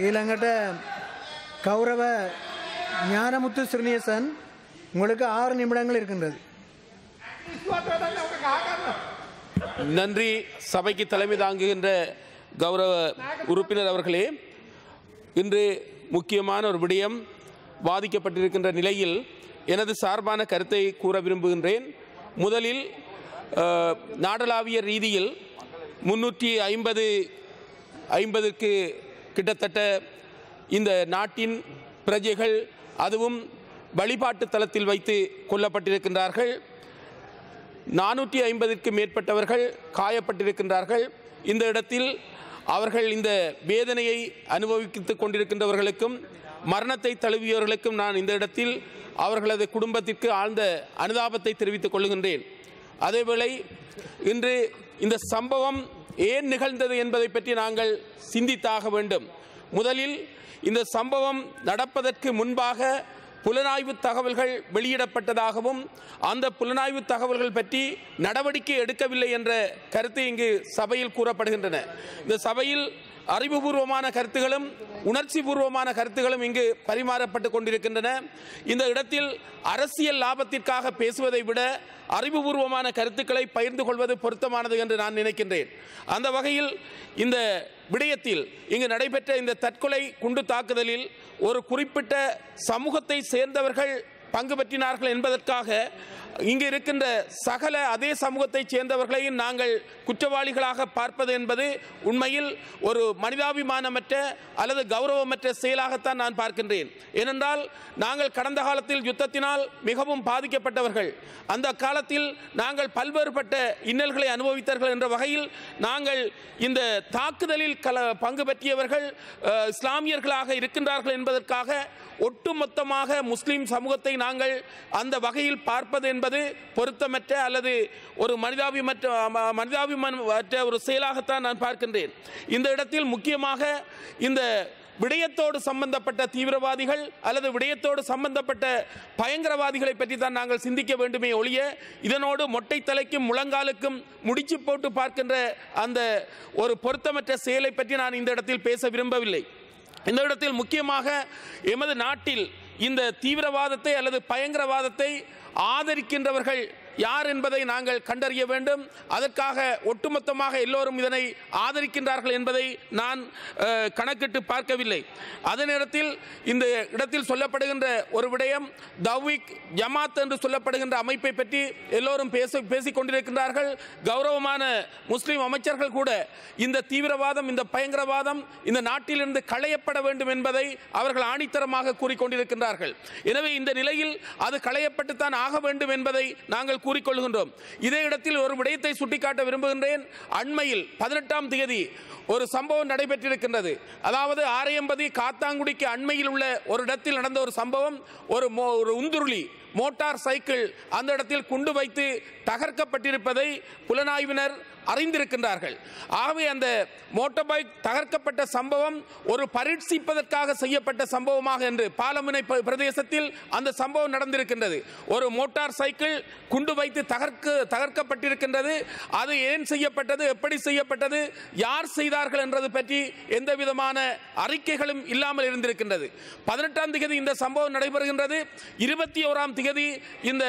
இதில் கௌரவ ஞானமுத்து சிறுநேசன் உங்களுக்கு ஆறு நிமிடங்கள் இருக்கின்றது. நன்றி. சபைக்கு தலைமை தாங்குகின்ற கௌரவ உறுப்பினர் அவர்களே இன்று முக்கியமான ஒரு விடயம் பாதிக்கப்பட்டிருக்கின்ற நிலையில் எனது சார்பான கருத்தை கூற விரும்புகின்றேன். முதலில் நாடளாவிய ரீதியில் முன்னூற்றி ஐம்பது ஐம்பதுக்கு கிட்டத்தட்ட இந்த நாட்டின் பிரஜைகள் அதுவும் வழிபாட்டு தலத்தில் வைத்து கொல்லப்பட்டிருக்கின்றார்கள். நானூற்றி ஐம்பதிற்கு மேற்பட்டவர்கள் காயப்பட்டிருக்கின்றார்கள். இந்த இடத்தில் அவர்கள் இந்த வேதனையை அனுபவித்துக் கொண்டிருக்கின்றவர்களுக்கும் மரணத்தை தழுவியவர்களுக்கும் நான் இந்த இடத்தில் அவர்களது குடும்பத்திற்கு ஆழ்ந்த அனுதாபத்தை தெரிவித்துக் கொள்கின்றேன். அதேவேளை இன்று இந்த சம்பவம் ஏன் நிகழ்ந்தது என்பதை பற்றி நாங்கள் சிந்தித்தாக வேண்டும். முதலில் இந்த சம்பவம் நடப்பதற்கு முன்பாக புலனாய்வு தகவல்கள் வெளியிடப்பட்டதாகவும் அந்த புலனாய்வு தகவல்கள் பற்றி நடவடிக்கை எடுக்கவில்லை என்ற கருத்து இங்கு சபையில் கூறப்படுகின்றன. இந்த சபையில் அறிவுபூர்வமான கருத்துகளும் உணர்ச்சி பூர்வமான கருத்துகளும் இங்கு பரிமாறப்பட்டு கொண்டிருக்கின்றன. இந்த இடத்தில் அரசியல் லாபத்திற்காக பேசுவதை விட அறிவுபூர்வமான கருத்துக்களை பகிர்ந்து கொள்வது பொருத்தமானது என்று நான் நினைக்கின்றேன். அந்த வகையில் இந்த விடயத்தில் இங்கு நடைபெற்ற இந்த தற்கொலை குண்டு தாக்குதலில் ஒரு குறிப்பிட்ட சமூகத்தை சேர்ந்தவர்கள் பங்கு பற்றினார்கள் என்பதற்காக இங்கு இருக்கின்ற சகல அதே சமூகத்தைச் சேர்ந்தவர்களையும் நாங்கள் குற்றவாளிகளாக பார்ப்பது என்பது உண்மையில் ஒரு மனிதாபிமானமற்ற அல்லது கௌரவமற்ற செயலாகத்தான் நான் பார்க்கின்றேன். ஏனென்றால் நாங்கள் கடந்த காலத்தில் யுத்தத்தினால் மிகவும் பாதிக்கப்பட்டவர்கள். அந்த காலத்தில் நாங்கள் பல்வேறுபட்ட இன்னல்களை அனுபவித்தார்கள் என்ற வகையில் நாங்கள் இந்த தாக்குதலில் கல பங்கு பற்றியவர்கள் இஸ்லாமியர்களாக இருக்கின்றார்கள் என்பதற்காக ஒட்டுமொத்தமாக முஸ்லீம் சமூகத்தை நாங்கள் அந்த வகையில் பார்ப்பது என்பது பொருத்தமற்ற அல்லது ஒரு மனிதாபிமற்ற மனிதாபிமற்ற ஒரு செயலாகத்தான் நான் பார்க்கின்றேன். இந்த இடத்தில் முக்கியமாக இந்த விடயத்தோடு சம்பந்தப்பட்ட தீவிரவாதிகள் அல்லது விடயத்தோடு சம்பந்தப்பட்ட பயங்கரவாதிகளை பற்றி தான் நாங்கள் சிந்திக்க வேண்டுமே ஒழிய இதனோடு மொட்டை தலைக்கும் முழங்காலுக்கும் முடிச்சு போட்டு பார்க்கின்ற அந்த ஒரு பொருத்தமற்ற செயலை பற்றி நான் இந்த இடத்தில் பேச விரும்பவில்லை. இந்த இடத்தில் முக்கியமாக எமது நாட்டில் இந்த தீவிரவாதத்தை அல்லது பயங்கரவாதத்தை ஆதரிக்கின்றவர்கள் யார் என்பதை நாங்கள் கண்டறிய வேண்டும். அதற்காக ஒட்டுமொத்தமாக எல்லோரும் இதனை ஆதரிக்கின்றார்கள் என்பதை நான் கணக்கிட்டு பார்க்கவில்லை. அதே நேரத்தில் இந்த இடத்தில் சொல்லப்படுகின்ற ஒரு விடயம் தவ்விக் ஜமாத் என்று சொல்லப்படுகின்ற அமைப்பை பற்றி எல்லோரும் பேச பேசிக் கொண்டிருக்கின்றார்கள். கௌரவமான முஸ்லீம் அமைச்சர்கள் கூட இந்த தீவிரவாதம் இந்த பயங்கரவாதம் இந்த நாட்டிலிருந்து களையப்பட வேண்டும் என்பதை அவர்கள் ஆணித்தரமாக கூறிக்கொண்டிருக்கின்றார்கள் எனவே இந்த நிலையில் அது களையப்பட்டுத்தான் ஆக வேண்டும் என்பதை நாங்கள் கூறிக்கொள்கின்றோம். இதே இடத்தில் ஒரு விடயத்தை சுட்டிக்காட்ட விரும்புகின்றேன். அண்மையில் பதினெட்டாம் தேதி ஒரு சம்பவம் நடைபெற்றிருக்கின்றது. அதாவது ஆரையம்பதி காத்தாங்குடிக்கு அண்மையில் உள்ள ஒரு இடத்தில் நடந்த ஒரு சம்பவம். ஒரு மோ- ஒரு உந்துருளி மோட்டார் சைக்கிள் அந்த இடத்தில் குண்டு வைத்து தகர்க்கப்பட்டிருப்பதை புலனாய்வினர் அறிந்திருக்கின்றார்கள். ஆகவே அந்த மோட்டார் பைக் தகர்க்கப்பட்ட சம்பவம் ஒரு பரீட்சிப்பதற்காக செய்யப்பட்ட சம்பவமாக என்று பாலமுனை பிரதேசத்தில் அந்த சம்பவம் நடந்திருக்கின்றது. ஒரு மோட்டார் சைக்கிள் குண்டு வைத்து தகர்க்க தகர்க்கப்பட்டிருக்கின்றது. அது ஏன் செய்யப்பட்டது? எப்படி செய்யப்பட்டது? யார் செய்தார்கள் என்றது பற்றி எந்த விதமான அறிக்கைகளும் இல்லாமல் இருந்திருக்கின்றது. பதினெட்டாம் திகதி இந்த சம்பவம் நடைபெறுகின்றது. இருபத்தி ஓராம் திகதி இந்த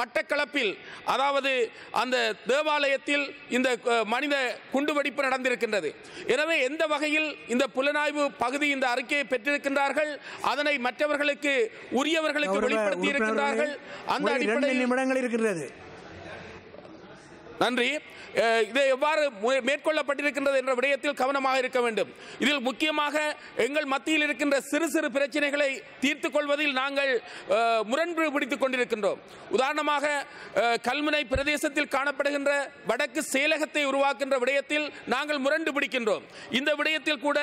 மட்டக்களப்பில் அதாவது அந்த தேவாலயத்தில் இந்த மனித குண்டுவெடிப்பு நடந்திருக்கின்றது. எனவே எந்த வகையில் இந்த புலனாய்வு பகுதி இந்த அறிக்கையை பெற்றிருக்கின்றார்கள் அதனை மற்றவர்களுக்கு உரியவர்களுக்கு வெளிப்படுத்தி இருக்கின்றார்கள் அந்த அடிப்படையில் நிமிடங்கள் இருக்கிறது. நன்றி. இது எவ்வாறு மேற்கொள்ளப்பட்டிருக்கின்றது என்ற விடயத்தில் கவனமாக இருக்க வேண்டும். இதில் முக்கியமாக எங்கள் மத்தியில் இருக்கின்ற சிறு சிறு பிரச்சனைகளை தீர்த்துக் கொள்வதில் நாங்கள் முரண்பு பிடித்துக் கொண்டிருக்கின்றோம். உதாரணமாக கல்முனை பிரதேசத்தில் காணப்படுகின்ற வடக்கு செயலகத்தை உருவாக்கின்ற விடயத்தில் நாங்கள் முரண்டு பிடிக்கின்றோம். இந்த விடயத்தில் கூட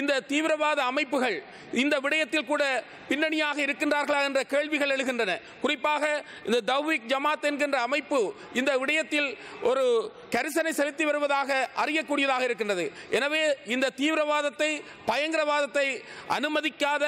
இந்த தீவிரவாத அமைப்புகள் இந்த விடயத்தில் கூட பின்னணியாக இருக்கின்றார்களா என்ற கேள்விகள் எழுகின்றன. குறிப்பாக இந்த தௌவிக் ஜமாத் என்கின்ற அமைப்பு இந்த விடயத்தில் ஒரு கரிசனை செலுத்தி வருவதாக அறியக்கூடியதாக இருக்கின்றது. எனவே இந்த தீவிரவாதத்தை பயங்கரவாதத்தை அனுமதிக்காத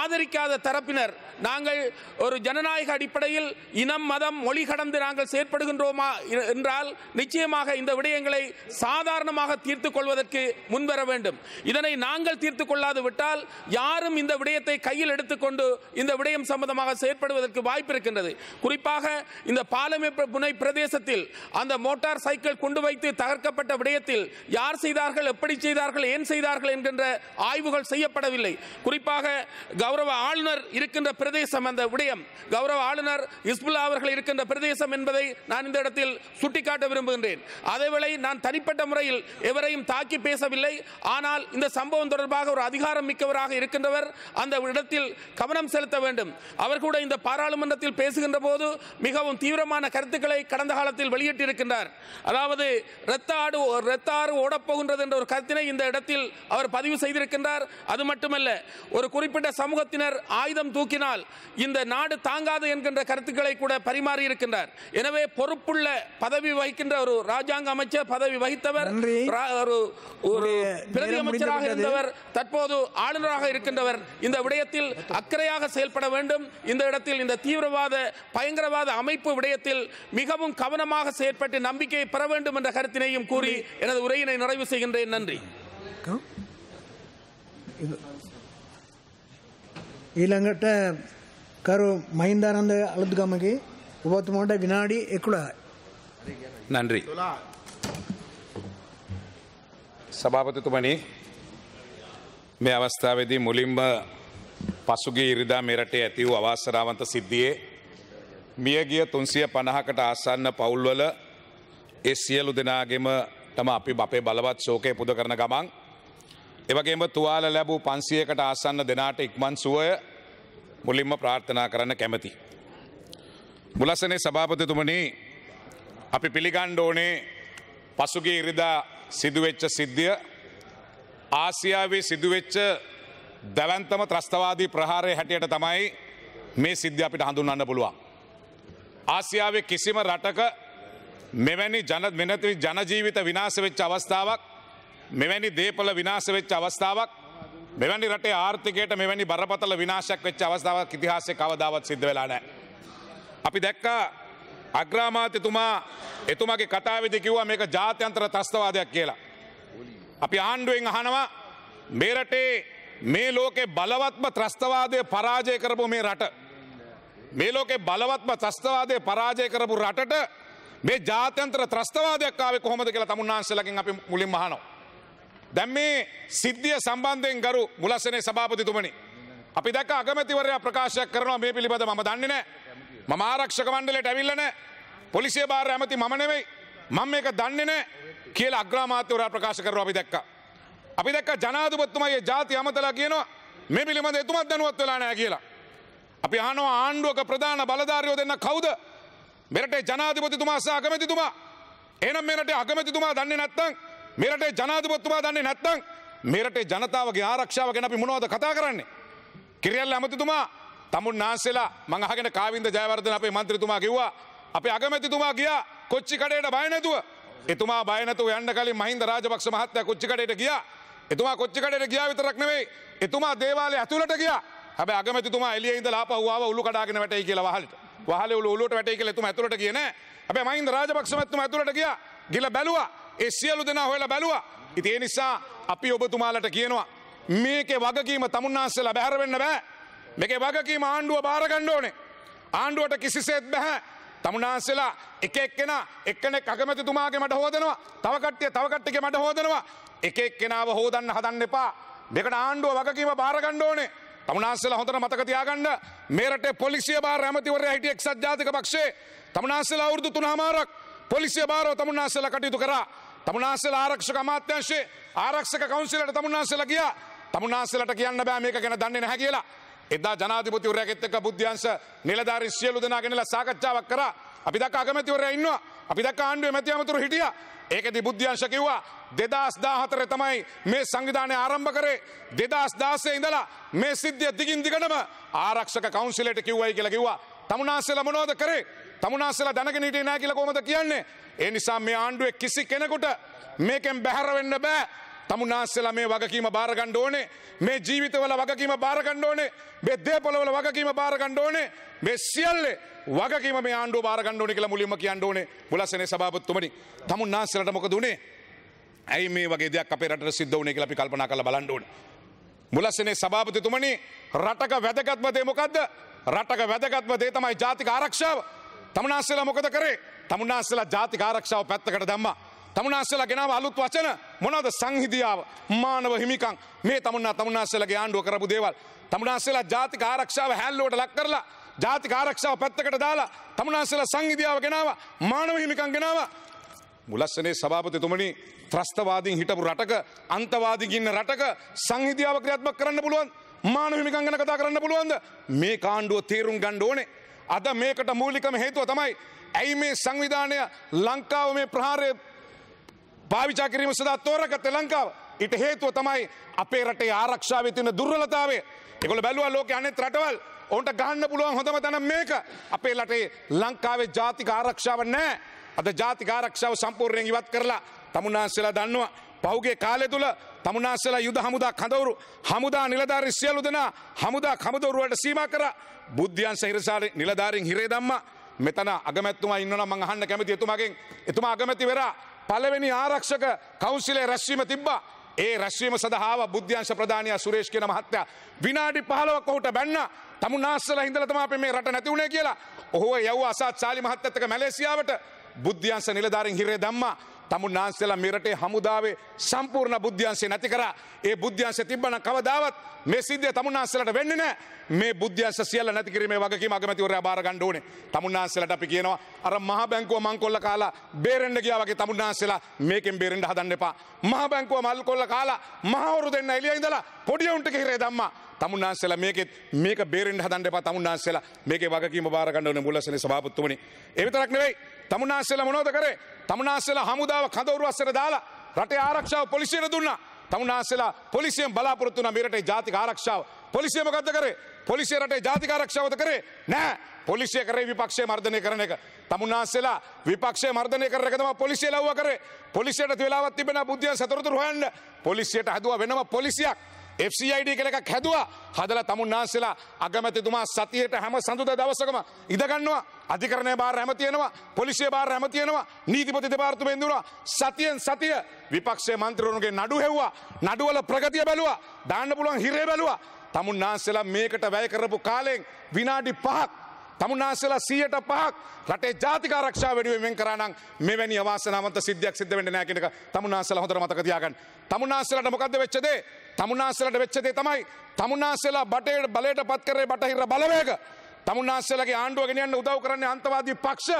ஆதரிக்காத தரப்பினர் நாங்கள் ஒரு ஜனநாயக அடிப்படையில் இனம் மதம் மொழி கடந்து நாங்கள் செயற்படுகின்றோமா என்றால் நிச்சயமாக இந்த விடயங்களை சாதாரணமாக தீர்த்துக் கொள்வதற்கு முன்வர வேண்டும். இதனை நாங்கள் தீர்த்துக் கொள்ளாது விட்டால் யாரும் இந்த விடயத்தை கையில் எடுத்துக்கொண்டு இந்த விடயம் சம்பந்தமாக செயற்படுவதற்கு வாய்ப்பு இருக்கின்றது குறிப்பாக இந்த பாலமை புனை பிரதேசத்தில் அந்த மோட்டார் சைக்கிள் கொண்டு வைத்து தகர்க்கப்பட்ட விடயத்தில் யார் செய்தார்கள் எப்படி செய்தார்கள் ஏன் செய்தார்கள் என்கின்ற ஆய்வுகள் செய்யப்படவில்லை. குறிப்பாக கௌரவ ஆளுநர் இருக்கின்ற பிரதேசம் அந்த விடயம். கௌரவ ஆளுநர் இஸ்புல்லா அவர்கள் இருக்கின்ற பிரதேசம் என்பதை நான் இந்த இடத்தில் சுட்டிக்காட்ட விரும்புகின்றேன். அதேவேளை நான் தனிப்பட்ட முறையில் எவரையும் தாக்கி பேசவில்லை. ஆனால் இந்த சம்பவம் தொடர்பாக ஒரு அதிகாரம் மிக்கவராக இருக்கின்றவர் அந்த இடத்தில் கவனம் செலுத்த வேண்டும். அவர் கூட இந்த பாராளுமன்றத்தில் பேசுகின்ற போது மிகவும் தீவிரமான கருத்துக்களை கடந்த காலத்தில் வெளியிட்டிருக்கின்றார். அதாவது இரத்த ஆடு இரத்த ஆறு ஓடப்போகின்றது என்ற ஒரு கருத்தினை இந்த இடத்தில் அவர் பதிவு செய்திருக்கின்றார். அது மட்டுமல்ல ஒரு குறிப்பிட்ட சமூகத்தினர் ஆயுதம் தூக்கினால் இந்த நாடு தாங்காது என்கின்ற கருத்துக்களை கூட பரிமாறி இருக்கின்றார். எனவே பொறுப்புள்ள பதவி வகிக்கின்ற ஒரு ராஜாங்க அமைச்சர் பதவி வகித்தவர் ஒரு ஒரு பிரதி அமைச்சராக. இருந்தவர் தற்போது ஆளுநராக இருக்கின்றவர் இந்த விடயத்தில் அக்கறையாக செயல்பட வேண்டும். இந்த இடத்தில் இந்த தீவிரவாத பயங்கரவாத அமைப்பு விடயத்தில் மிகவும் கவனமாக செயற்பட்டு நம்பிக்கையை பெற வேண்டும் என்ற கருத்தினையும் கூறி எனது உரையினை நிறைவு செய்கின்றேன். நன்றி. ඊළඟට කරු මහින්දානන්ද අලුත්ගමගේ ඔබතුමාට විනාඩි එකුළා නන්රි. සභාපතිතුමනි මේ අවස්ථාවේදී මුලින්ම පසුගේ ඉරිදා මෙරටේ ඇති වූ අවාසරාවන්ත සිද්ධියේ මියගිය තුන්සිය පණහකට ආසන්න පවුල්වල ඒ සියලු දෙනාගෙම තම අපි අපේ බලවත් ශෝකය පුද කරන ගමන් එවගේම තුවාල ලැබූ පන්සියකට ආසන්න දෙනාට ඉක්මන් සුවය මුලින්ම ප්‍රාර්ථනා කරන්න කැමති. මුලසනේ සභාපතිතුමනි අපි පිළිගණ්ඩ ඕනේ පසුගේ ඉරිදා සිදුවෙච්ච සිද්ධිය ආසියාවේ සිදුවෙච්ච දැවන්තම ත්‍රස්තවාදී ප්‍රහාරය හැටියට තමයි මේ සිද්ධ අපිට හඳුන්න්න පුළුවන්. ආසියාවේ කිසිම රටක මෙවැනි ජන මෙනති ජනජීවිත විනාස වෙච්ච අවස්ථාවක් මෙවැනි දේපල විනාස වෙච්ච අවස්ථාවක් මෙවැනි රටේ ආර්ථිකයට මෙවැනි බරපතල විනාශයක් වෙච්ච අවස්ථාවක් ඉතිහාසය කවදාවත් සිද්ධ වෙලා නෑ. අපි දැක්කා අග්‍රාමාත්‍යතුමා එතුමගේ කතාවිදි කිව්වා මේක ජාත්‍යන්තර තස්තවාදයක් කියලා. අපි ආණ්ඩුවෙන් අහනවා මේරටේ මේ ලෝකෙ බලවත්ම ත්‍රස්තවාදය පරාජය කරපු මේ රට. මේ ලෝකෙ බලවත්ම ත්‍රස්තවාදය පරාජය කරපු රටට මේ ජාත්‍යන්තර ත්‍රස්තවාදයක් ආවේ කොහොමද කියලා තමුන්නාන්සලකින් අපි මුලින් මහනවා. දැම් මේ සිද්ධිය සම්බන්ධයෙන් ගරු මුලස්සනේ සභාපතිතුමනි. අපි දැක අගමැතිවරයා ප්‍රකාශයක් කරනවා මේ පිළිබඳ ම දන්නේ නෑ මම ආරක්ෂක මණ්ඩලට ඇවිල්ලන පොලිසිය භාර ඇමති මම නෙවෙයි මම මේක දන්නේ නෑ කියලා අග්‍රාමාත්‍යවරයා ප්‍රකාශ කරනවා අපි දැක්ක. අපි දැක්ක ජනාධපත්තුමගේ ජාති අමතලා කියනවා මේ පිළිබඳ එතුමත් දැනුවත් වෙලා නෑ කියලා. අපි අහනවා ආණ්ඩුවක ප්‍රධාන බලධාරයෝ දෙන්න කවුද මෙරටේ ජනාධිපතිතුමා සහ අගමැතිතුමා එනම් මෙරට අගමැතිතුමා දන්නේ නැත්තං මෙරටේ ජනාධපත්තුමා දන්නේ නැත්තං මෙරටේ ජනතාවගේ ආරක්ෂාව ගැන අපි මොනවද කතා කරන්නේ. කිරියල්ල ඇමතිතුමා තමුන් නාන්සෙලා මංහගෙන කාවින්ද ජයවර්ධන අපේ මන්ත්‍රතුමා කිව්වා අප අගමැතිතුමා ගියා කොච්චි කඩයට බයනැතුව එතුමා බයනතු යන්න කලින් මහින්ද රාජපක්ෂ මහත්තය කොච්චිකඩයට ගියා? එතුමා කොච්චිකඩට ගියා විතරක් නෙවෙයි එතුමා දේවාලය ඇතුළට ගියා. හැබ අගමැතිතුමා එලිය ඉඳ ලාපහුවාව උළු කඩාගෙන වැටයි කියලා වහලට. වහල උළු උලට වැටයි කියලා එතුමා ඇතුළට කියන හැබැයි මහින්ද රාජපක්ෂ මැතිතුමා ඇතුළට ගියා ගිල බැලුවා. ඒ සියලු දෙනා හොයලා බැලුවා. ඉතින් ඒ නිසා අපි ඔබතුමාලට කියනවා මේකේ වගකීම තමුන්නාන්සලා බැහැර වෙන්න බෑ. මේකේ වගකීම ආණ්ඩුව භාරගන්න ඕනේ. ආණ්ඩුවට කිසිසේත් බැහැ. තමුන්නාන්සලා එක එක්කෙන එක්කනෙක් අගමැතිතුමාගේ මට හෝදනවා. තවකට්ටිය තවකට්ටික මට හෝදනවා. එක එක්කෙනාව හෝදන්න හදන්න එපා. දෙකට ආණ්ඩුව වගකීම භාරගන්න ඕනේ. තමුන්නාන්සලා හොඳට මතක තියාගන්න. මේ රටේ පොලිසිය භාර ඇමතිවරයා හිටිය එක්සත් ජාතික පක්ෂයේ තමුන්නාන්සලා අවුරුදු තුනමාරක් පොලිසිය භාරව තමුන්නාන්සලා කටයුතු කරා. තමුන්නාන්සලා ආරක්ෂක අමාත්‍යංශයේ ආරක්ෂක කවුන්සිලට තමුන්නාන්සලා ගියා. තමුන්නාන්සලට කියන්න බෑ මේක ගැන දන්නේ නැහැ කියලා. එදා ජනාධිපතිවරයාගෙත් එක්ක බුද්ධ්‍යංශ නිලධාරීන් සියලු දෙනා ගෙනලා සාකච්ඡාවක් කරා. අපි දැක්ක අගමැතිවරයා ඉන්නවා. අපි දැක්ක ආණ්ඩුවේ මැති අමතුරු හිටියා. ඒකෙදි බුද්ධ්‍යංශ කිව්වා 2014 තමයි මේ සංවිධානය ආරම්භ කරේ. 2016 ඉඳලා මේ සිද්ධිය දිගින් දිගටම ආරක්ෂක කවුන්සිලයට කිව්වයි කියලා කිව්වා. තමුන්නාන්සලා මොනවද කරේ? තමුන්නාන්සලා දැනගෙන හිටියේ නැහැ කියලා කොහොමද කියන්නේ? ඒ නිසා මේ ආණ්ඩුවේ කිසි කෙනෙකුට මේකෙන් බැහැර වෙන්න බෑ. තමුන්නාස්සලා මේ වගකීම බාරගණ්ඩ ඕනේ. මේ ජීවිතවල වගකීම බාරගණ්ඩ ඕනේ. මේ දේපොලවල වගකීම බාරගණ්ඩ ඕනේ. මේ සියල්ලේ වගකීම මේ ආණ්ඩුව බාරගණ්ඩ ඕනේ කියලා මුලින්ම කියන්න ඕනේ. මුලසනේ සභාපතිතුමනි තමුන්නාස්සලට මොකද උනේ? ඇයි මේ වගේ දෙයක් අපේ රටට සිද්ධ වුණේ කියලා අපි කල්පනා කරලා බලන්න ඕනේ. මුලස්සනේ සභාපතිතුමනි රටක වැදගත්ම දේ මොකද්ද? රටක වැදගත්ම දේ තමයි ජාතික ආරක්ෂාව. තමුන්නාස්සලා මොකද කරේ? තමුන්නාස්සලා ජාතික ආරක්ෂාව පැත්තකට දැම්මා. තමුන්නාස්සලා ගෙනාව අලුත් වචන. මොනවද? සංහිදියාව. මානව හිමිකම්. මේ තමුන්නා තමුන්නාස්සලාගේ ආණ්ඩුව කරපු දේවල්. තමුන්නාස්සලා ජාතික ආරක්ෂාව හැල්ලුවට ලක් කරලා ජාතික ආරක්ෂාව පැත්තකට දාලා තමුන්නාස්සලා සංහිදියාව ගෙනාව මානව හිමිකම් ගෙනාව. මුලස්සනේ සභාපතිතුමනි ත්‍රස්තවාදීන් හිටපු රටක අන්තවාදිගින්න රටක සංහිදියාව ක්‍රියාත්මක කරන්න පුළුවන්. මානව හිමිකම් ගැන කතා කරන්න පුළුවන්ද? මේ කාණ්ඩුව තේරුම් ගන්න ඕනේ. අද මේකට මූලිකම හේතුව තමයි ඇයි මේ සංවිධානය ලංකාව මේ ප්‍රහාරය භාවිචා කිරීම සඳහා තෝරගත්ත ලංකාව? ඊට හේතුව තමයි අපේ රටේ ආරක්ෂාවේ තියෙන දුර්වලතාවය. ඒගොල්ලෝ බැලුවා ලෝකේ අනෙත් රටවල් ඔවුන්ට ගහන්න පුළුවන් හොඳම තැන මේක. අපේ රටේ ලංකාවේ ජාතික ආරක්ෂාව නැහැ. අද ජාතික ආරක්ෂාව සම්පූර්ණයෙන් ඉවත් කරලා තමුන්නාන්සේලා දන්නවා පෞගේ කාලය තුළ තමුන්නාන්සේලා යුද හමුදා කඳවුරු හමුදා නිලධාරි සියලු දෙනා හමුදා කමදවරුවට සීමා කරා. බුද්ධ්‍යංශ හිරසාරි නිලධාරීන් හිරේ දැම්මා. මෙතන අගමැත්තුමා ඉන්නවනම් මං අහන්න කැමති එතුමාගෙන්. එතුමා අගමැති වෙරා පළවෙනි ආරක්ෂක කවුන්සිලේ රැස්වීම තිබ්බා. ඒ රැස්වීම සඳහාව බුද්ධ්‍යංශ ප්‍රධානය සුරේෂ් කියන මහත්තයා විනාඩි 15ක් ඔහුට බැන්න. තමුන්නාස්සලා හිඳලා තමයි අපේ මේ රට නැති වුණේ කියලා. ඔහුව යව්ව අසත් සාලි මහත්තයත් එක්ක මැලේසියාවට. බුද්ධ්‍යංශ නිලධාරීන් හිරේ දැම්මා. තමුන් නාන්සේලා මෙරටේ හමුදාවේ සම්පූර්ණ බුද්ධ්‍යංශය නැති කරා. ඒ බුද්ධ්‍යංශය තිබ්බනම් කවදාවත් මේ සිද්ධිය තමුන් නාන්සේලාට වෙන්නේ නැහැ. මේ බුද්ධ්‍යංශ සියල්ල නැති කිරීමේ වගකීම අගමැතිවරයා බාර ගන්න ඕනේ. තමුන් නාන්සේලාට අපි කියනවා අර මහ බැංකුව මංකොල්ල කාලා බේරෙන්න ගියා වගේ තමුන් නාන්සේලා මේකෙන් බේරෙන්න හදන්න එපා. මහ බැංකුව මල්කොල්ල කාලා මහවරු දෙන්න එළිය ඉඳලා පොඩි උන්ට කිරේ දැම්මා. තමුන්නාන්සේලා මේකෙත් මේක බේරෙන්න හදන්න එපා තමුන්නාන්සේලා මේකේ වගකීම බාර ගන්න ඕනේ මුල්ලසනේ සභාපතිතුමනි. ඒ විතරක් නෙවෙයි තමුන්නාන්සේලා මොනවද කරේ? තමුන්නාන්සේලා හමුදාව කඳවුරු අස්සට දාලා රටේ ආරක්ෂාව පොලිසියට දුන්නා. තමුන්නාන්සේලා පොලිසියෙන් බලාපොරොත්තු වුණා මේ රටේ ජාතික ආරක්ෂාව. පොලිසිය මොකද්ද කරේ? පොලිසිය රටේ ජාතික ආරක්ෂාවද කරේ? නෑ. පොලිසිය කරේ විපක්ෂය මර්ධනය කරන එක. තමුන්නාන්සේලා විපක්ෂය මර්ධනය කරන එක තමයි පොලිසිය ලව්ව කරේ. පොලිසියට වෙලාවක් තිබෙනවා බුද්ධියන් සතරතුරු හොයන්න. පොලිසියට හදුවා වෙනම පොලිසියක්. FCID කළ එකක් හැදවා. හදල තමුන්නාන්සේලා අගමැතිතුමා සතියට හැම සඳුද දවසකම ඉදගන්නවා අධිකරණය බාර ඇමතියනවා පොලිසිය බාර ඇමතියනවා නීතිපති දෙපාර්තුමෙන්දුවා සතියෙන් සතිය විපක්ෂේ මන්ත්‍රවරුන්ගේ නඩු හෙව්වා. නඩුවල ප්‍රගතිය බැලවා. දාන්න පුළුවන් හිරේ බැලවා. තමුන්නාන්සේලා මේකට වැය කරපු කාලෙෙන් විනාඩි පහක්. තමුන්නාසලා සියයට පහක්. රටේ ජාතික ආරක්ෂාව වෙනුවෙන් කරනම් මෙවැනි අවාසනාවන්ත සිද්ධියක් සිද්ධ වෙන්නේ නැහැ කියන එක තමුන්නාසලා හොඳට මතක තියාගන්න. තමුන්නාසලාට මොකද්ද වෙච්ච දේ? තමුන්නාසලාට වෙච්ච දේ තමයි තමුන්නාසලා බටේ බලයට පත් කරේ බටහිර බලවේග. තමුන්නාසලාගේ ආණ්ඩුව ගෙනියන්න උදව් කරන්නේ අන්තවාදී පක්ෂ.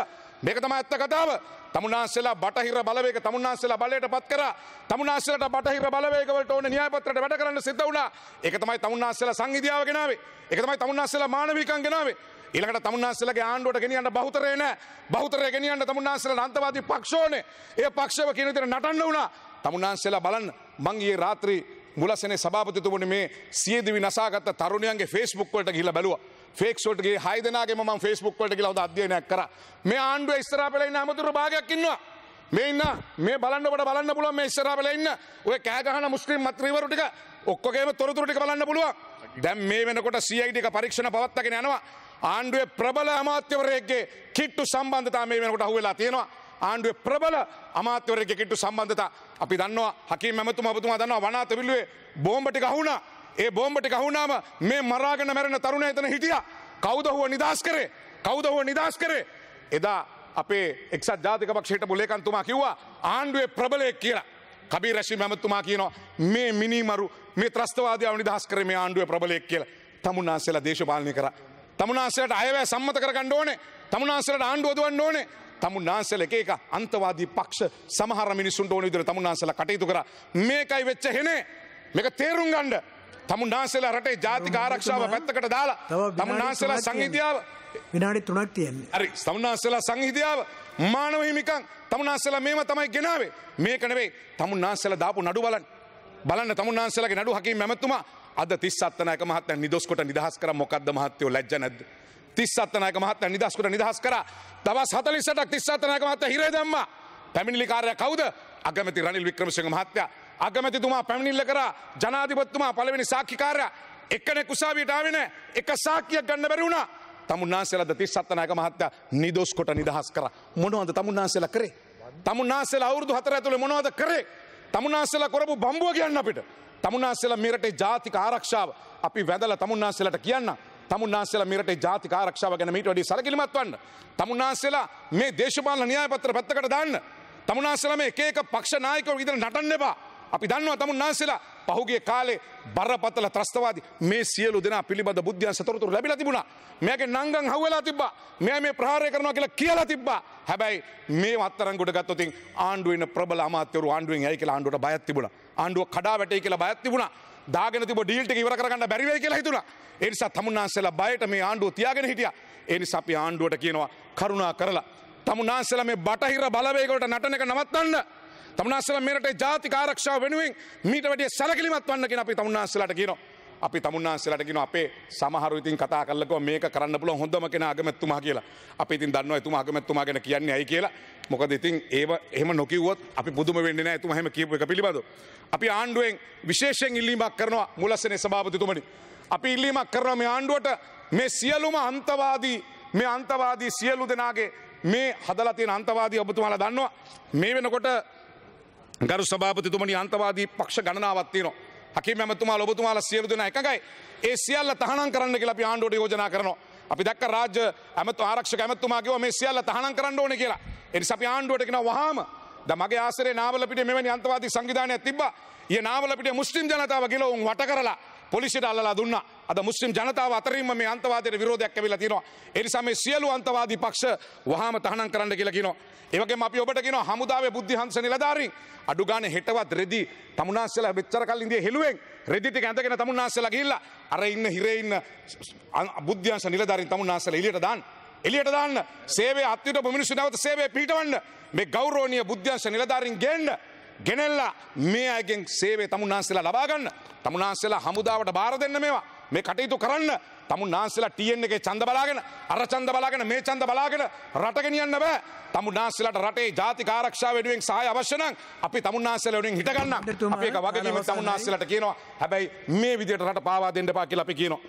මේක තමයි ඇත්ත කතාව. තමුන්නාසලා බටහිර බලවේග තමුන්නාසලා බලයට පත් කරා. තමුන්නාසලාට බටහිර බලවේග වලට ඕනේ න්‍යාය පත්‍රයට වැඩ කරන්න සිද්ධ වුණා. ඒක තමයි තමුන්නාසලා සංවිධාව ගෙනාවේ. ඒක තමයි තමුන්නාසලා මානවිකම් ගෙනාවේ. ඊළඟට තමුන්නාස්සලගේ ආණ්ඩුවට ගෙනියන්න බහුතරය නෑ බහුතරය ගෙනියන්න තමුන්නාස්සල අන්තවාදී පක්ෂෝනේ ඒ පක්ෂව කියන විදිහට නටන්න වුණා තමුන්නාස්සලා බලන්න මං ඊයේ රාත්‍රී මුලසනේ සභාපතිතුමනි මේ සියදිවි නසාගත්ත තරුණයන්ගේ ෆේස්බුක් වලට ගිහිල්ලා බැලුවා. ෆේක්ස් වලට ගිහේ හය දෙනාගේම මම ෆේස්බුක් වලට ගිහිල්ලා හොඳ අධ්‍යයනයක් කරා. මේ ආණ්ඩුවේ ඉස්සරහා පෙළ ඉන්න අමතුරු භාගයක් ඉන්නවා. මේ ඉන්න මේ බලන්න ඔබට බලන්න පුළුවන් මේ ඉස්සරහා පෙළ ඉන්න ඔය කෑ ගහන මුස්ලිම් මන්ත්‍රීවරු ටික ඔක්කොගේම තොරතුරු ටික බලන්න පුළුවන්. දැන් මේ වෙනකොට CID එක පරීක්ෂණ පවත්වාගෙන යනවා. ආණ්ඩුවේ ප්‍රබල අමාත්‍යවරයෙක්ගේ කිට්ටු සම්බන්ධතා මේ වෙනකොට අහුවෙලා තියෙනවා. ආණ්ඩුවේ ප්‍රබල අමාත්‍යවරයෙක්ගේ කිට්ටු සම්බන්ධතා අපි දන්නවා හකීම් ඇමතුමා ඔබතුමා දන්නවා වනාත විල්ලුවේ බෝම්බ ටික අහුණා. ඒ බෝම්බ ටික අහුණාම මේ මරාගෙන මැරෙන තරුණයා එතන හිටියා. කවුද හුව නිදාස් කරේ? කවුද හුව නිදාස් කරේ? එදා අපේ එක්සත් ජාතික පක්ෂයට බුලේකන්තුමා කිව්වා ආණ්ඩුවේ ප්‍රබලයෙක් කියලා. කබී රැශි මැමතුමා කියනවා මේ මිනිමරු මේ ත්‍රස්තවාදයාව නිදහස් කර මේ ආණ්ඩුවේ ප්‍රබලයෙක් කියලා. තමුන්නාන්සේලා දේශපාලනය කරා. තමුන්නාන්සේලාට අයවැය සම්මත කරගන්න ඕනේ. තමුන්නාන්සේලාට ආණ්ඩුව දුවන්න ඕනේ. තමුන්නාන්සේලා එක එක අන්තවාදී පක්ෂ සමහර මිනිසුන්ට ඕන විදිහට තමුන්නාන්සේලා කටයුතු කරා. මේකයි වෙච්ච හේනේ. මේක තේරුම් ගන්න. තමුන්නාන්සේලා රටේ ජාතික ආරක්ෂාව පැත්තකට දාලා තමුන්නාන්සේලා සංහිඳියාව. විනාඩි තුනක් තියෙන්නේ. හරි තමුන්නාන්සේලා සංහිඳියාව. මානව හිමිකම්. තමුන්නාන්සේලා මේව තමයි ගෙනාවේ. මේක නෙවෙයි තමුන්නාන්සේලා දාපු නඩු බලන්න. බලන්න තමුන්නාන්සේලාගේ නඩු හකීම් මැමතුමා අද තිස්සත්නායක මහත්තයා නිදොස් කොට නිදහස් කර. මොකද්ද මහත්තයෝ ලැජ්ජ නැද්ද තිස්සත්නායක මහත්තයා නිදහස් කොට නිදහස් කරා. දවස් 48ක් තිස්සත්නායක මහත්තයා හිරේ දැම්මා. පැමිණිලි කාර්යය කවුද? අගමැති රනිල් වික්‍රමසිංහ මහත්තයා. අගමැතිතුමා පැමිණිල්ල කර. ජනාධිපත්තුමා පළවෙනි සාක්ෂිකාරය එක්කනෙ කුසාවියට ආවෙන එක සාක්කියක් ගන්න බැරිවුණා තමුන්නාසෙලද තිස් සත්තනයක මහත්ත නිදොස් කොට නිදහස් කර. මොනවද තමුන්නාසෙල කරේ. තමුන්නාසෙල අවුරුදු හතර ඇතුළ මොනවද කරේ. තමුන්නාසෙල කොරපු බම්බුව කියන්න අපිට. තමුන්නාසෙල මෙරට ජාතික ආරක්ෂාව අපි වැදල තමුන්නාසෙලට කියන්න. තමුන්නාසෙල මෙරට ජාතික ආරක්ෂාව ගැන මීට වඩි සලකිලිමත් වන්න. තමුන්නාසෙලා මේ දේශපාලන න්‍යායපත්‍ර පැත්තකට දාන්න. තමුන්නාසෙල මේ ඒක පක්ෂ නායකව විදිහට නටන්න එපා. අපි දන්නවා තමුන්නාසෙලා පහුගේ කාලේ බරපතල ත්‍රස්තවාදී මේ සියලු දෙනා පිළිබඳ බුද්ධියන් සතොරතුරු ලැබිලා තිබුණා. මෙයාගේ නංගන් හවුවෙලා තිබ්බා. මෙයා මේ ප්‍රහාරය කරනවා කියලා කියලා තිබ්බා. හැබැයි මේ අත්තරංගොඩ ගත්තොත් ආණ්ඩුවේ ඉන්න ප්‍රබල අමාත්‍යවරු ආණ්ඩුවෙන් යයි කියලා ආණ්ඩුවට බයක් තිබුණා. ආණ්ඩුව කඩා වැටෙයි කියලා බයක් තිබුණා. දාගෙන තිබ ඩීල්ට ඉවර කරගන්න බැරි වෙයි කියලා හිතුණා. ඒ නිසා තමුන්නාන්සේලා බයට මේ ආණ්ඩුව තියාගෙන හිටියා. ඒ නිසා අපි ආණ්ඩුවට කියනවා කරුණා කරලා තමුන්නාන්සේලා මේ බටහිර බලවේගවලට නටන එක නවත්තන්න. තමුන්නාන්සේලා මෙරට ජාතික ආරක්ෂාව වෙනුවෙන් මීට වැඩිය සැලකිලිමත් වන්න කියන අපි තමුන්නාන්සේලාට කියනවා. අපි තමුන්නාන්සේලාට කියනවා අපේ සමහරු ඉතින් කතා කරලකෝ මේක කරන්න පුළුවන් හොඳම කෙනා අගමැතිතුමා කියලා. අපි ඉතින් දන්නවා එතුමා අගමැතිතුමා ගැන කියන්නේ ඇයි කියලා. මොකද ඉතින් ඒව එහෙම නොකිව්වොත් අපි පුදුම වෙන්නේ නැහැ එතුමා එහෙම කියපු එක පිළිබඳව. අපි ආණ්ඩුවෙන් විශේෂයෙන් ඉල්ලීමක් කරනවා මුලස්සනේ සභාපතිතුමනි. අපි ඉල්ලීමක් කරනවා මේ ආණ්ඩුවට මේ සියලුම අන්තවාදී මේ අන්තවාදී සියලු දෙනාගේ මේ හදලා තියෙන අන්තවාදී ඔබතුමාලා දන්නවා මේ වෙනකොට ගරු සභාපතිතුමනි අන්තවාදී පක්ෂ ගණනාවක් තියෙනවා. හකි මැමතුමා ඔබතුමාලා සියලු දෙනා එකගයි. ඒ සියල්ල තහනම් කරන්න කියලා අපි ආණ්ඩුවට යෝජනා කරනවා. අපි දැක්ක රාජ්‍ය ඇමතු ආරක්ෂක ඇමතුමා කිව්වා මේ සියල්ල තහනම් කරන්න ඕනේ කියලා. ඒ නිසා අපි ආණ්ඩුවට කියනවා වහාම ද මගේ ආසරේ නාවල පිටේ මෙවැනි අන්තවාදී සංවිධානයක් තිබ්බා. ඊ නාවල පිටේ මුස්ලිම් ජනතාව ගිලවුන් වට කරලා පොලිසිට අල්ලලා දුන්නා. අද මුස්ලිම් ජනතාව අතරින්ම මේ අන්තවාදයට විරෝධයක් ඇවිල්ලා තියෙනවා. ඒ නිසා මේ සියලු අන්තවාදී පක්ෂ වහාම තහනම් කරන්න කියලා කියනවා. ඒ වගේම අපි ඔබට කියනවා හමුදාවේ බුද්ධිහංස නිලධාරීන් අඩු ගානේ හෙටවත් රෙදි තමුන්නාස්සලා මෙච්චර කල් ඉන්දිය හෙළුවෙන් රෙදි ටික ඇඳගෙන තමුන්නාස්සලා ගිහිල්ලා අර ඉන්න හිරේ ඉන්න බුද්ධිහංස නිලධාරීන් තමුන්නාස්සලා එළියට දාන්න. එලියට දාන්න සේවේ අත්විට මිනිස්සු නැවත සේවය පිටවන්න මේ ගෞරෝණීය බුද්ධ්‍යංශ නිලධාරීන් ගේන්න ගෙනෙල්ලා මේ අයගෙන් සේවේ තමුන්නාන්සේලා ලබාගන්න තමුන්නාන්සේලා හමුදාවට බාර දෙන්න මේවා. මේ කටයුතු කරන්න තමුන්නාන්සේලා TN එකේ ඡන්ද බලාගෙන අර ඡන්ද බලාගෙන මේ ඡන්ද බලාගෙන රට ගෙනියන්න බෑ. තමුන්නාන්සේලාට රටේ ජාතික ආරක්ෂාව වෙනුවෙන් සහාය අවශ්‍ය නම් අපි තමුන්නාන්සේලා වෙනුවෙන් හිට ගන්න. අපි ඒක වගකීම තමුන්නාන්සේලාට කියනවා හැබැයි මේ විදිහට රට පාවා දෙන්න එපා කියලා අපි කියනවා.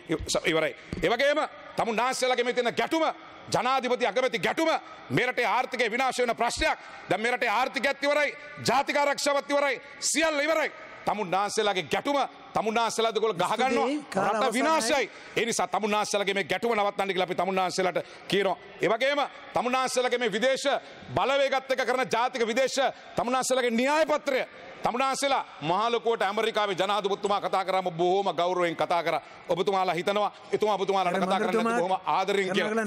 ඉවරයි. ඒ වගේම තමුන්නාන්සේලාගේ මේ තියෙන ගැටුම ජනාධිපති අගමැති ගැටුම මෙරටේ ආර්ථිකය විනාශ වෙන ප්‍රශ්නයක්. දැන් මෙරටේ ආර්ථිකයත් ඉවරයි ජාතික ආරක්ෂාවත් ඉවරයි සියල්ල ඉවරයි. තමුන්නාන්සේලාගේ ගැටුම තමුන්නාන්සේලාද ගොල්ලෝ ගහගන්නවා රට විනාශයි. ඒ නිසා තමුන්නාන්සේලාගේ මේ ගැටුම නවත්තන්න කියලා අපි තමුන්නාන්සේලාට කියනවා. ඒ වගේම තමුන්නාන්සේලාගේ මේ විදේශ බලවේගත් එක්ක කරන ජාතික විදේශ තමුන්නාන්සේලාගේ න්‍යාය පත්‍රය තමුනාසෙලා මහලකෝට ඇමරිකාවේ ජනාධපතුමා කතා කරම බොහෝම ගෞරුවෙන් කතා කර. ඔබතුමාලා හිතනවා එතුමා ඔබතුමාලට කතා කරන්න බොහොම ආදරින් කියලා.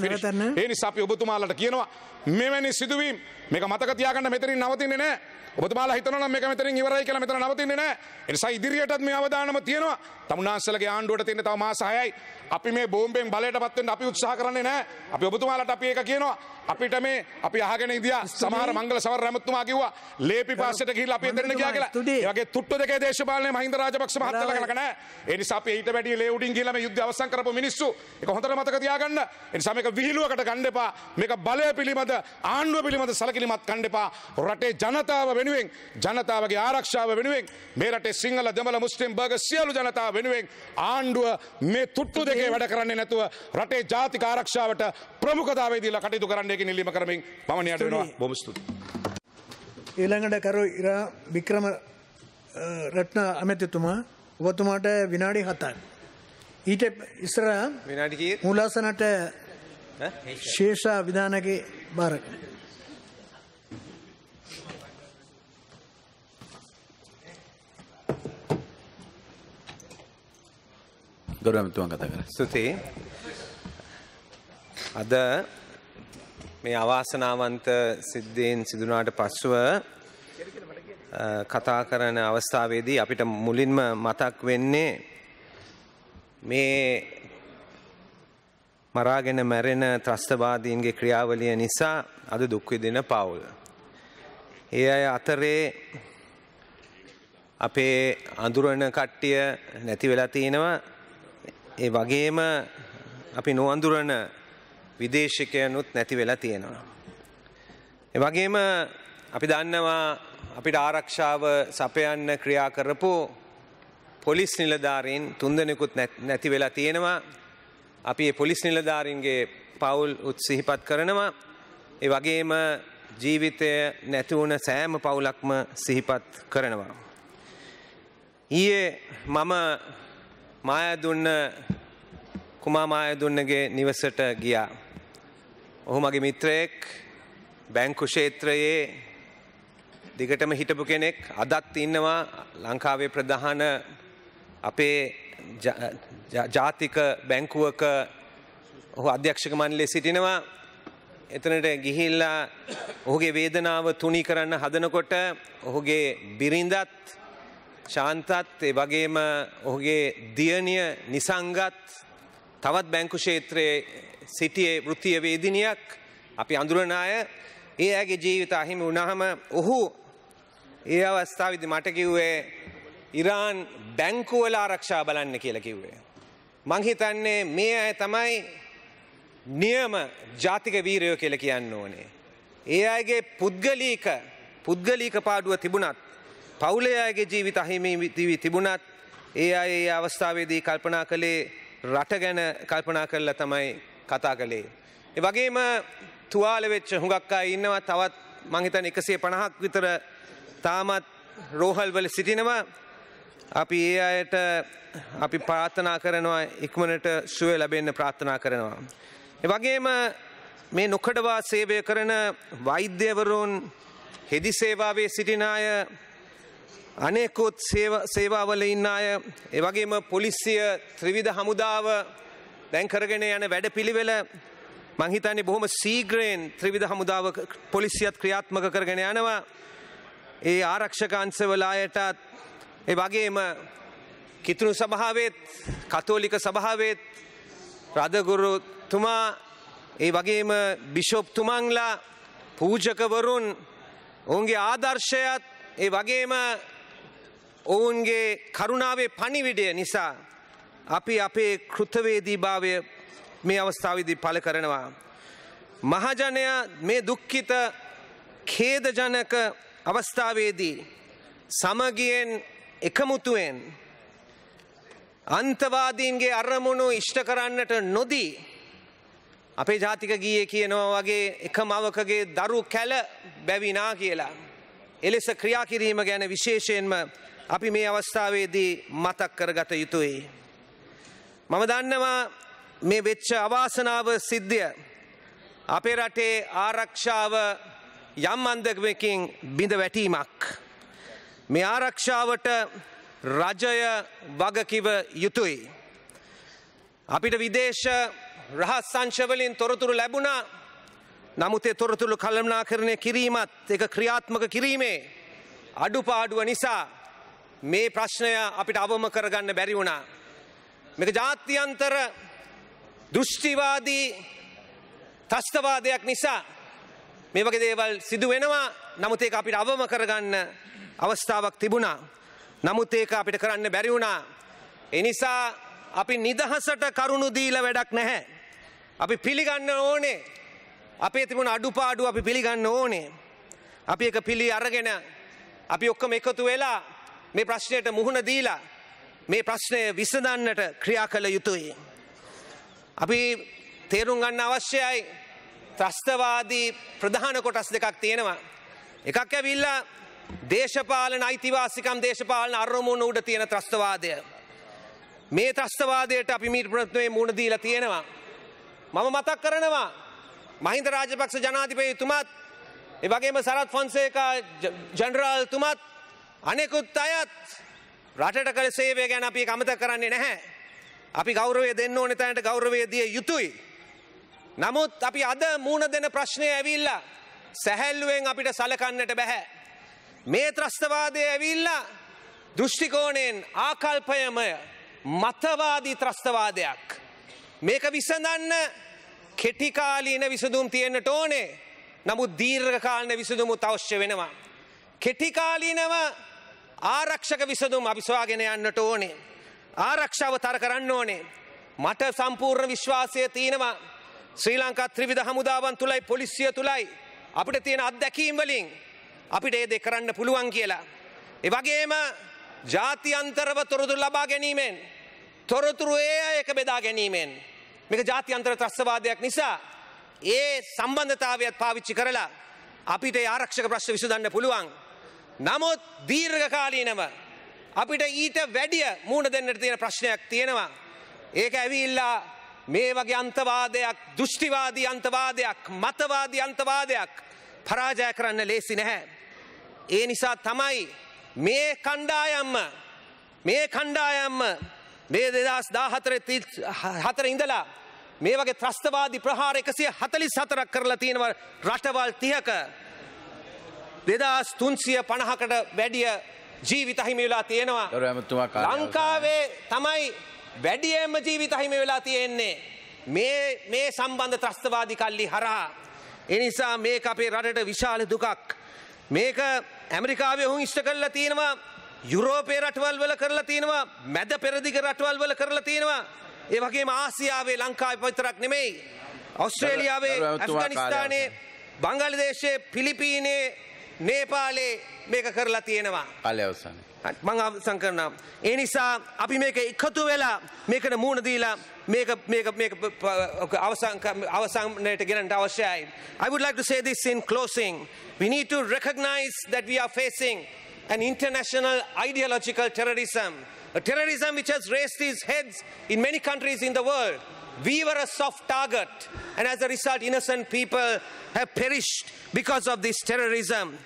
ඒ නිසා අපි ඔබතුමාලට කියනවා මෙවැනි සිදුවීම්. මේක මතක තියාගන්න මෙතනින් නවතින්නේ නැහැ ඔබතුමාලා හිතනවා නම් මේක මෙතනින් ඉවරයි කියලා මෙතන නවතින්නේ නැහැ ඒ නිසා ඉදිරියටත් මේ අවධානම තියෙනවා. තමුනාසලගේ ආණ්ඩුවට තියෙන තව මාස 6යි අපි මේ බෝම්බෙන් බලයට පත් වෙන්න අපි උත්සාහ කරන්නේ නැහැ අපි ඔබතුමාලට අපි ඒක කියනවා. අපිට මේ අපි අහගෙන ඉදියා සමහර මංගල සවර රැමතුමා කිව්වා ලේපි පාස්සට ගිහිල්ලා අපි එතන ගියා කියලා. ඒ වගේ තුට්ටු දෙකේ දේශපාලනේ මහින්ද රාජපක්ෂ මහත්තයලා ළඟ නැහැ ඒ නිසා අපි ඊට වැඩිය ලේ උඩින් ගිහිල්ලා මේ යුද්ධය අවසන් කරපු මිනිස්සු. ඒක හොඳට මතක තියාගන්න. ඒ නිසා මේක විහිළුවකට ගන්න එපා. මේක බලය පිළිබඳ ආණ්ඩුව පිළිබඳ සලකිලිමත් ගන්න එපා. රටේ ජනතාව වෙනුවෙන් ජනතාවගේ ආරක්ෂාව වෙනුවෙන් මේ රටේ සිංහල දෙමළ මුස්ලිම් බර්ග සියලු ජනතාව වෙනුවෙන් ආණ්ඩුව මේ තුට්ටු දෙකේ වැඩ කරන්නේ නැතුව රටේ ජාතික ආරක්ෂාවට ප්‍රමුඛතාවය දීලා කටයුතු කරන්න එක නිල්ලීම කරමින් මම නියට වෙනවා. බොහොම ස්තුතියි. ඊළඟට කරු ඉරා වික්‍රම රත්න අමැතිතුමා ඔබතුමාට විනාඩි හතයි. ඊට ඉස්සර විනාඩි කීයද? මුලාසනට ශේෂා විධානගේ භාරක. ගොරමතුවන් කතා කර. ස්තුතියි. අද මේ අවාසනාවන්ත සිද්ධීන් සිදුනාට පස්සුව කතා කරන අවස්ථාවේදී අපිට මුලින්ම මතක් වෙන්නේ මේ මරාගෙන මැරෙන ත්‍රස්තවාදීන්ගේ ක්‍රියාවලිය නිසා අද දුක්විදින පවුල්. ඒ අය අතරේ අපේ අඳුරන කට්ටිය නැති වෙලා තියෙනවා ඒ වගේම අපි නොअඳුරන විදේශිකයනුත් නැති වෙලා තියෙනවා. ඒ වගේම අපි දන්නවා අපිට ආරක්ෂාව සපයන්න ක්‍රියා කරපු පොලිස් නිලධාරීන් තුන්දෙනෙකුත් නැති වෙලා තියෙනවා. අපි ඒ පොලිස් නිලධාරීන්ගේ පවුල් උත්සිහිපත් කරනවා. ඒ වගේම ජීවිතය නැතිවුණ සෑම පවුලක්ම සිහිපත් කරනවා. ඊයේ මම මායදුන්න කුමා මායදුන්නගේ නිවසට ගියා. ඔහු මගේ මිත්‍රයෙක් බැංකු ක්ෂේත්‍රයේ දිගටම හිටපු කෙනෙක් අදත් ඉන්නවා ලංකාවේ ප්‍රධාන අපේ ජාතික බැංකුවක ඔහු අධ්‍යක්ෂක මණ්ඩලේ සිටිනවා. එතනට ගිහිල්ලා ඔහුගේ වේදනාව තුනී කරන්න හදනකොට ඔහුගේ බිරිඳත් ශාන්තත් ඒ වගේම ඔහුගේ දියණිය නිසංගත් තවත් බැංකු ක්ෂේත්‍රයේ සිටියේ වෘත්තීය වේදිනියක් අපි අඳුරන අය ඒ ඇගේ ජීවිත අහිමි වුණාම ඔහු ඒ අවස්ථාවේදී මට කිව්වේ ඉරාන් බැංකුවල ආරක්ෂා බලන්න කියලා කිව්වේ. මං හිතන්නේ මේ අය තමයි නියම ජාතික වීරයෝ කියලා කියන්න ඕනේ. ඒ අයගේ පුද්ගලීක පුද්ගලීක පාඩුව තිබුණත් පවුලේ අයගේ ජීවිත අහිමි තිබුණත් ඒ අය ඒ අවස්ථාවේදී කල්පනා කළේ රට ගැන කල්පනා කරලා තමයි කතා කළේ. ඒ වගේම තුවාල වෙච්ච හුඟක් අය ඉන්නවා තවත් මං හිතන්නේ 150ක් විතර තාමත් රෝහල් වල සිටිනවා අපි ඒ අයට අපි ප්‍රාර්ථනා කරනවා ඉක්මනට සුවය ලැබෙන්න ප්‍රාර්ථනා කරනවා. ඒ වගේම මේ නොකඩවා සේවය කරන වෛද්‍යවරුන් හෙදි සේවාවේ සිටින අය අනෙකුත් සේවාවල ඉන්න අය ඒ වගේම පොලිසිය ත්‍රිවිධ හමුදාව දැන් කරගෙන යන වැඩපිළිවෙල මං හිතන්නේ බොහොම සීග්‍රයෙන් ත්‍රිවිධ හමුදාව පොලිසියත් ක්‍රියාත්මක කරගෙන යනවා ඒ ආරක්ෂක අංශවල අයටත් ඒ වගේම කිතුණු සභාවෙත් කතෝලික සභාවෙත් රදගුරුතුමා ඒ වගේම බිෂොප් තුමන්ලා පූජකවරුන් ඔවුන්ගේ ආදර්ශයත් ඒ වගේම ඔවුන්ගේ කරුණාවේ පණිවිඩය නිසා අපි අපේ කෘතවේදී භාවය මේ අවස්ථාවේදී පළ කරනවා. මහජනය මේ දුක්ඛිත ඛේදජනක අවස්ථාවේදී සමගියෙන් එකමුතුවෙන් අන්තවාදීන්ගේ අරමුණු ඉෂ්ට කරන්නට නොදී අපේ ජාතික ගීයේ කියනවා වගේ එක මවකගේ දරු කැල බැවිනා කියලා. එලෙස ක්‍රියා කිරීම ගැන විශේෂයෙන්ම අපි මේ අවස්ථාවේදී මතක් කරගත යුතුයි. මම දන්නවා මේ වෙච්ච අවාසනාව සිද්ධිය අපේ රටේ ආරක්ෂාව යම් අන්දකමකින් බිඳ වැටීමක්. මේ ආරක්ෂාවට රජය වගකිව යුතුයි. අපිට විදේශ රහස් සංශවලින් තොරතුරු ලැබුණා නමුතේ තොරතුරු කළමනා කරණය කිරීමත් එක ක්‍රියාත්මක කිරීමේ අඩුපාඩුව නිසා මේ ප්‍රශ්නය අපිට අවම කරගන්න බැරි වුණා. මේක ජාත්‍යන්තර දෘෂ්ටිවාදී තස්තවාදයක් නිසා මේ වගේ දේවල් සිදු වෙනවා නමුත් ඒක අපිට අවම කරගන්න අවස්ථාවක් තිබුණා. නමුත් ඒක අපිට කරන්න බැරි වුණා. එනිසා අපි නිදහසට කරුණු දීලා වැඩක් නැහැ. අපි පිළිගන්න ඕනේ. අපේ තිබුණ අඩුපාඩු අපි පිළිගන්න ඕනේ. අපි එක පිළි අරගෙන අපි ඔක්කොම එකතු වෙලා මේ ප්‍රශ්නයට මුහුණ දීලා මේ ප්‍රශ්නය විසඳන්නට ක්‍රියා කළ යුතුයි. අපි තේරුම් ගන්න අවශ්‍යයි ත්‍රස්තවාදී ප්‍රධාන කොටස් දෙකක් තියෙනවා. එකක් ඇවිල්ලා දේශපාලන අයිතිවාසිකම් දේශපාලන අරමුණ උඩ තියෙන ත්‍රස්තවාදය. මේ ත්‍රස්තවාදයට අපි මීට ප්‍රත්වේ මුණ දීලා තියෙනවා. මම මතක් කරනවා මහින්ද රාජපක්ෂ ජනාධිපතිතුමත් ඒ වගේම සරත් ෆොන්සේකා ජනරාල් තුමත් අනෙකුත් අයත් රටට කළ සේවය ගැන අපි අමතක කරන්නේ නැහැ. අපි ගෞරවය දෙන්න ඕන තැනට ගෞරවය දිය යුතුයි. නමුත් අපි අද මූුණ දෙන ප්‍රශ්නය ඇවිල්ලා සැහැල්ලුවෙන් අපිට සලකන්නට බැහැ. මේ ත්‍රස්තවාදය ඇවිල්ලා දෘෂ්ටිකෝණයෙන් ආකල්පයමය මතවාදී ත්‍රස්තවාදයක්. මේක විසඳන්න කෙටිකාලීන විසඳුම් තියෙන්න්නට ඕනේ නමුත් දීර්ඝකාලන විසඳුමුත් අවශ්‍ය වෙනවා. කෙටිකාලීනව ආරක්ෂක විසඳුම් අපිස්වාගෙන යන්නට ඕනේ. ආරක්ෂාව තර කරන්න ඕනේ. මට සම්පූර්ණ විශ්වාසය තියෙනවා ශ්‍රී ලංකා ත්‍රිවිධ හමුදාවන් තුළයි පොලිසිය තුළයි අපිට තියෙන අත්දැකීම් වලින් අපිට ඒ දෙ කරන්න පුළුවන් කියලා. එවගේම ජාතියන්තරව තොරතුරු ලබා ගැනීමෙන් තොරතුරු ඒ අය එක බෙදා ගැනීමෙන් මේක ජාතියන්තර ත්‍රස්තවාදයක් නිසා ඒ සම්බන්ධතාවයත් පාවිච්චි කරලා අපිට ඒ ආරක්ෂක ප්‍රශ්න විසඳන්න පුළුවන්. නමුත් දීර්ඝකාලීනව අපිට ඊට වැඩිය මූුණ දෙන්නට තියෙන ප්‍රශ්නයක් තියෙනවා. ඒක ඇවිල්ලා මේ වගේ අන්තවාදයක් දෘෂ්ටිවාදී අන්තවාදයක් මතවාදී අන්තවාදයක් පරාජය කරන්න ලේසි නැහැ. ඒ නිසා තමයි මේ කණ්ඩායම්ම මේ කණ්ඩායම්ම මේ දෙදස් දාහතර හතර ඉඳලා මේ වගේ ත්‍රස්තවාදී ප්‍රහාර එකසිය හතලිස් හතරක් කරලා තියෙනව රටවල් තියක දෙදස් තුන්සිය පණහකට වැඩිය ජීවිත හිමි වෙලා තියෙනවා. ලංකාවේ තමයි වැඩියම ජීවිත හිමි වෙලා තියෙන්නේ. මේ මේ සම්බන්ධ ත්‍රස්තවාදි කල්ලි හරහා. එනිසා මේක අපේ රටට විශාල දුකක්. මේක ඇමරිකාවේ හුන් ඉෂ්ට කරලා තියෙනවා යුරෝපේ රටවල් වල කරලා තියෙනවා මැද පෙරදිග රටවල් වල කරලා තියෙනවා. ඒ වගේම ආසියාවේ ලංකාවේ විතරක් නෙමෙයි. ඔස්ට්‍රේලියාවේ ඇෆ්ගනිස්තානයේ බංගලදේශයේ පිලිපීනේ නේපාලේ මේක කරලා තියෙනවා. කාලය අවසන්. මං අවසන් කරනම්. ඒ නිසා අපි මේක එකතු වෙලා මේකට මූුණ දීලා මේක මේක මේක අවසංනයට ගෙනට අවශ්‍යයි. I would like to say this in closing. We need to recognize that we are facing an international ideological terrorism. A terrorism which has raised its heads in many countries in the world. We were a soft target, and as a result, innocent people have perished because of this terrorism.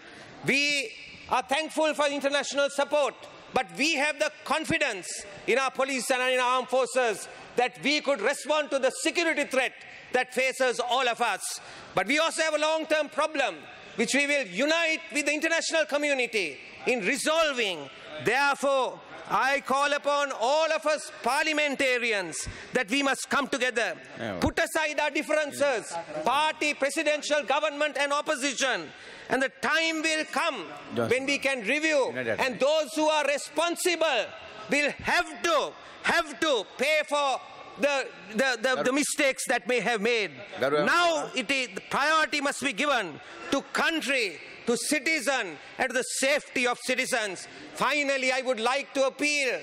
We are thankful for international support, but we have the confidence in our police and in our armed forces that we could respond to the security threat that faces all of us. But we also have a long term problem which we will unite with the international community in resolving. Therefore, I call upon all of us parliamentarians that we must come together, Yeah. put aside our differences, party, presidential, government, and opposition. And the time will come when we can review, and those who are responsible will have to have to pay for the, the, the, the mistakes that may have made. Now it is, the priority must be given to country, to citizen, and the safety of citizens. Finally, I would like to appeal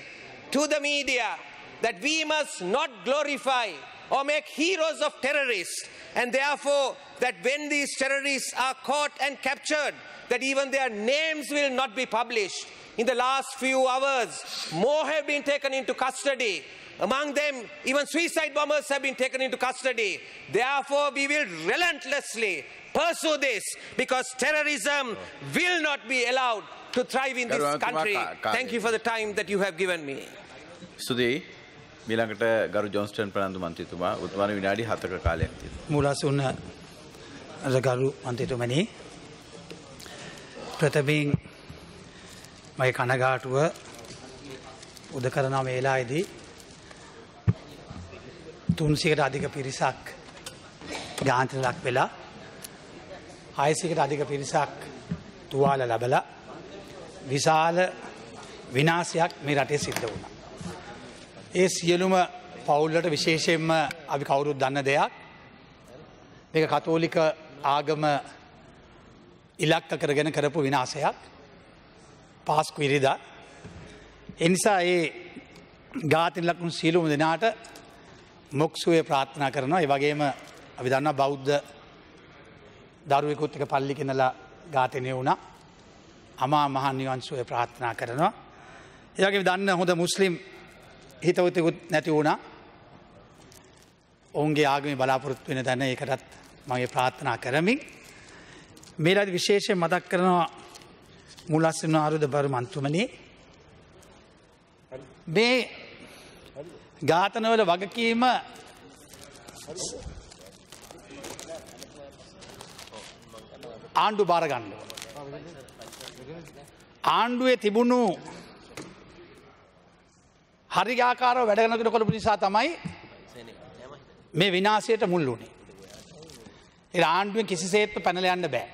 to the media that we must not glorify or make heroes of terrorists and therefore that when these terrorists are caught and captured that even their names will not be published. In the last few hours more have been taken into custody. Among them even suicide bombers have been taken into custody. Therefore we will relentlessly pursue this because terrorism will not be allowed to thrive in this Garu, country ka- ka- thank you for the time that you have given me ස්තුතියි මීළඟට ගරු ජොන්ස්ටන් ප්‍රනන්දු මන්ත්‍රතුමා උතුමාන විනාඩි හතක කාලයක් තිය. මුලසුන්න රගරු අන්තිතුමනි ප්‍රථමයෙන් මයි කනගාටුව උද කරන වේලායිදී තුන්සිකට අධික පිරිසක් ගාන්ත්‍ර ලක් වෙලා හයසිකට අධික පිරිසක් තුවාල ලබල විශාල විනාසයක් මේ රටේ සිද්ධ වුණ. ඒ සියලුම පවුල්ලට විශේෂයෙන්ම අපි කවුරුත් දන්න දෙයක් දෙක කතෝලික ආගම ඉලක්ක කරගෙන කරපු විනාසයක් පාස්කු ඉරිදා. එනිසා ඒ ගාතින් ලක්ුණු සියලුම දෙනාට මොක්සුවේ ප්‍රාර්ථනා කරනවා ඒ වගේම අපි දන්න බෞද්ධ දරුවෙකුත් එක පල්ලි කෙනලා ගාතනය වුණ. අමා මහන් නිවන්සුවේ ප්‍රාර්ථනා කරනවා. ඒගේ දන්න හොඳ මුස්ලිම් හිතවතකුත් නැති වුණා. ඔවුන්ගේ ආගමි බලාපොරොත්තු වෙන තැන එකටත් මගේ ප්‍රාර්ථනා කරමින් මේලද විශේෂය මදක් කරනවා මුලස්සන අරුද බරු මන්තුමනේ මේ ඝාතනවල වගකීම ආණ්ඩු භාරගණ්ඩ. ආණ්ඩුවේ තිබුණු හරිගාකාරව වැඩගනකට කොළපු නිසා තමයි මේ විනාසයට මුල් වුණේ. එ ආණ්ඩුවෙන් කිසිසේත්ව පැනල යන්න බෑ.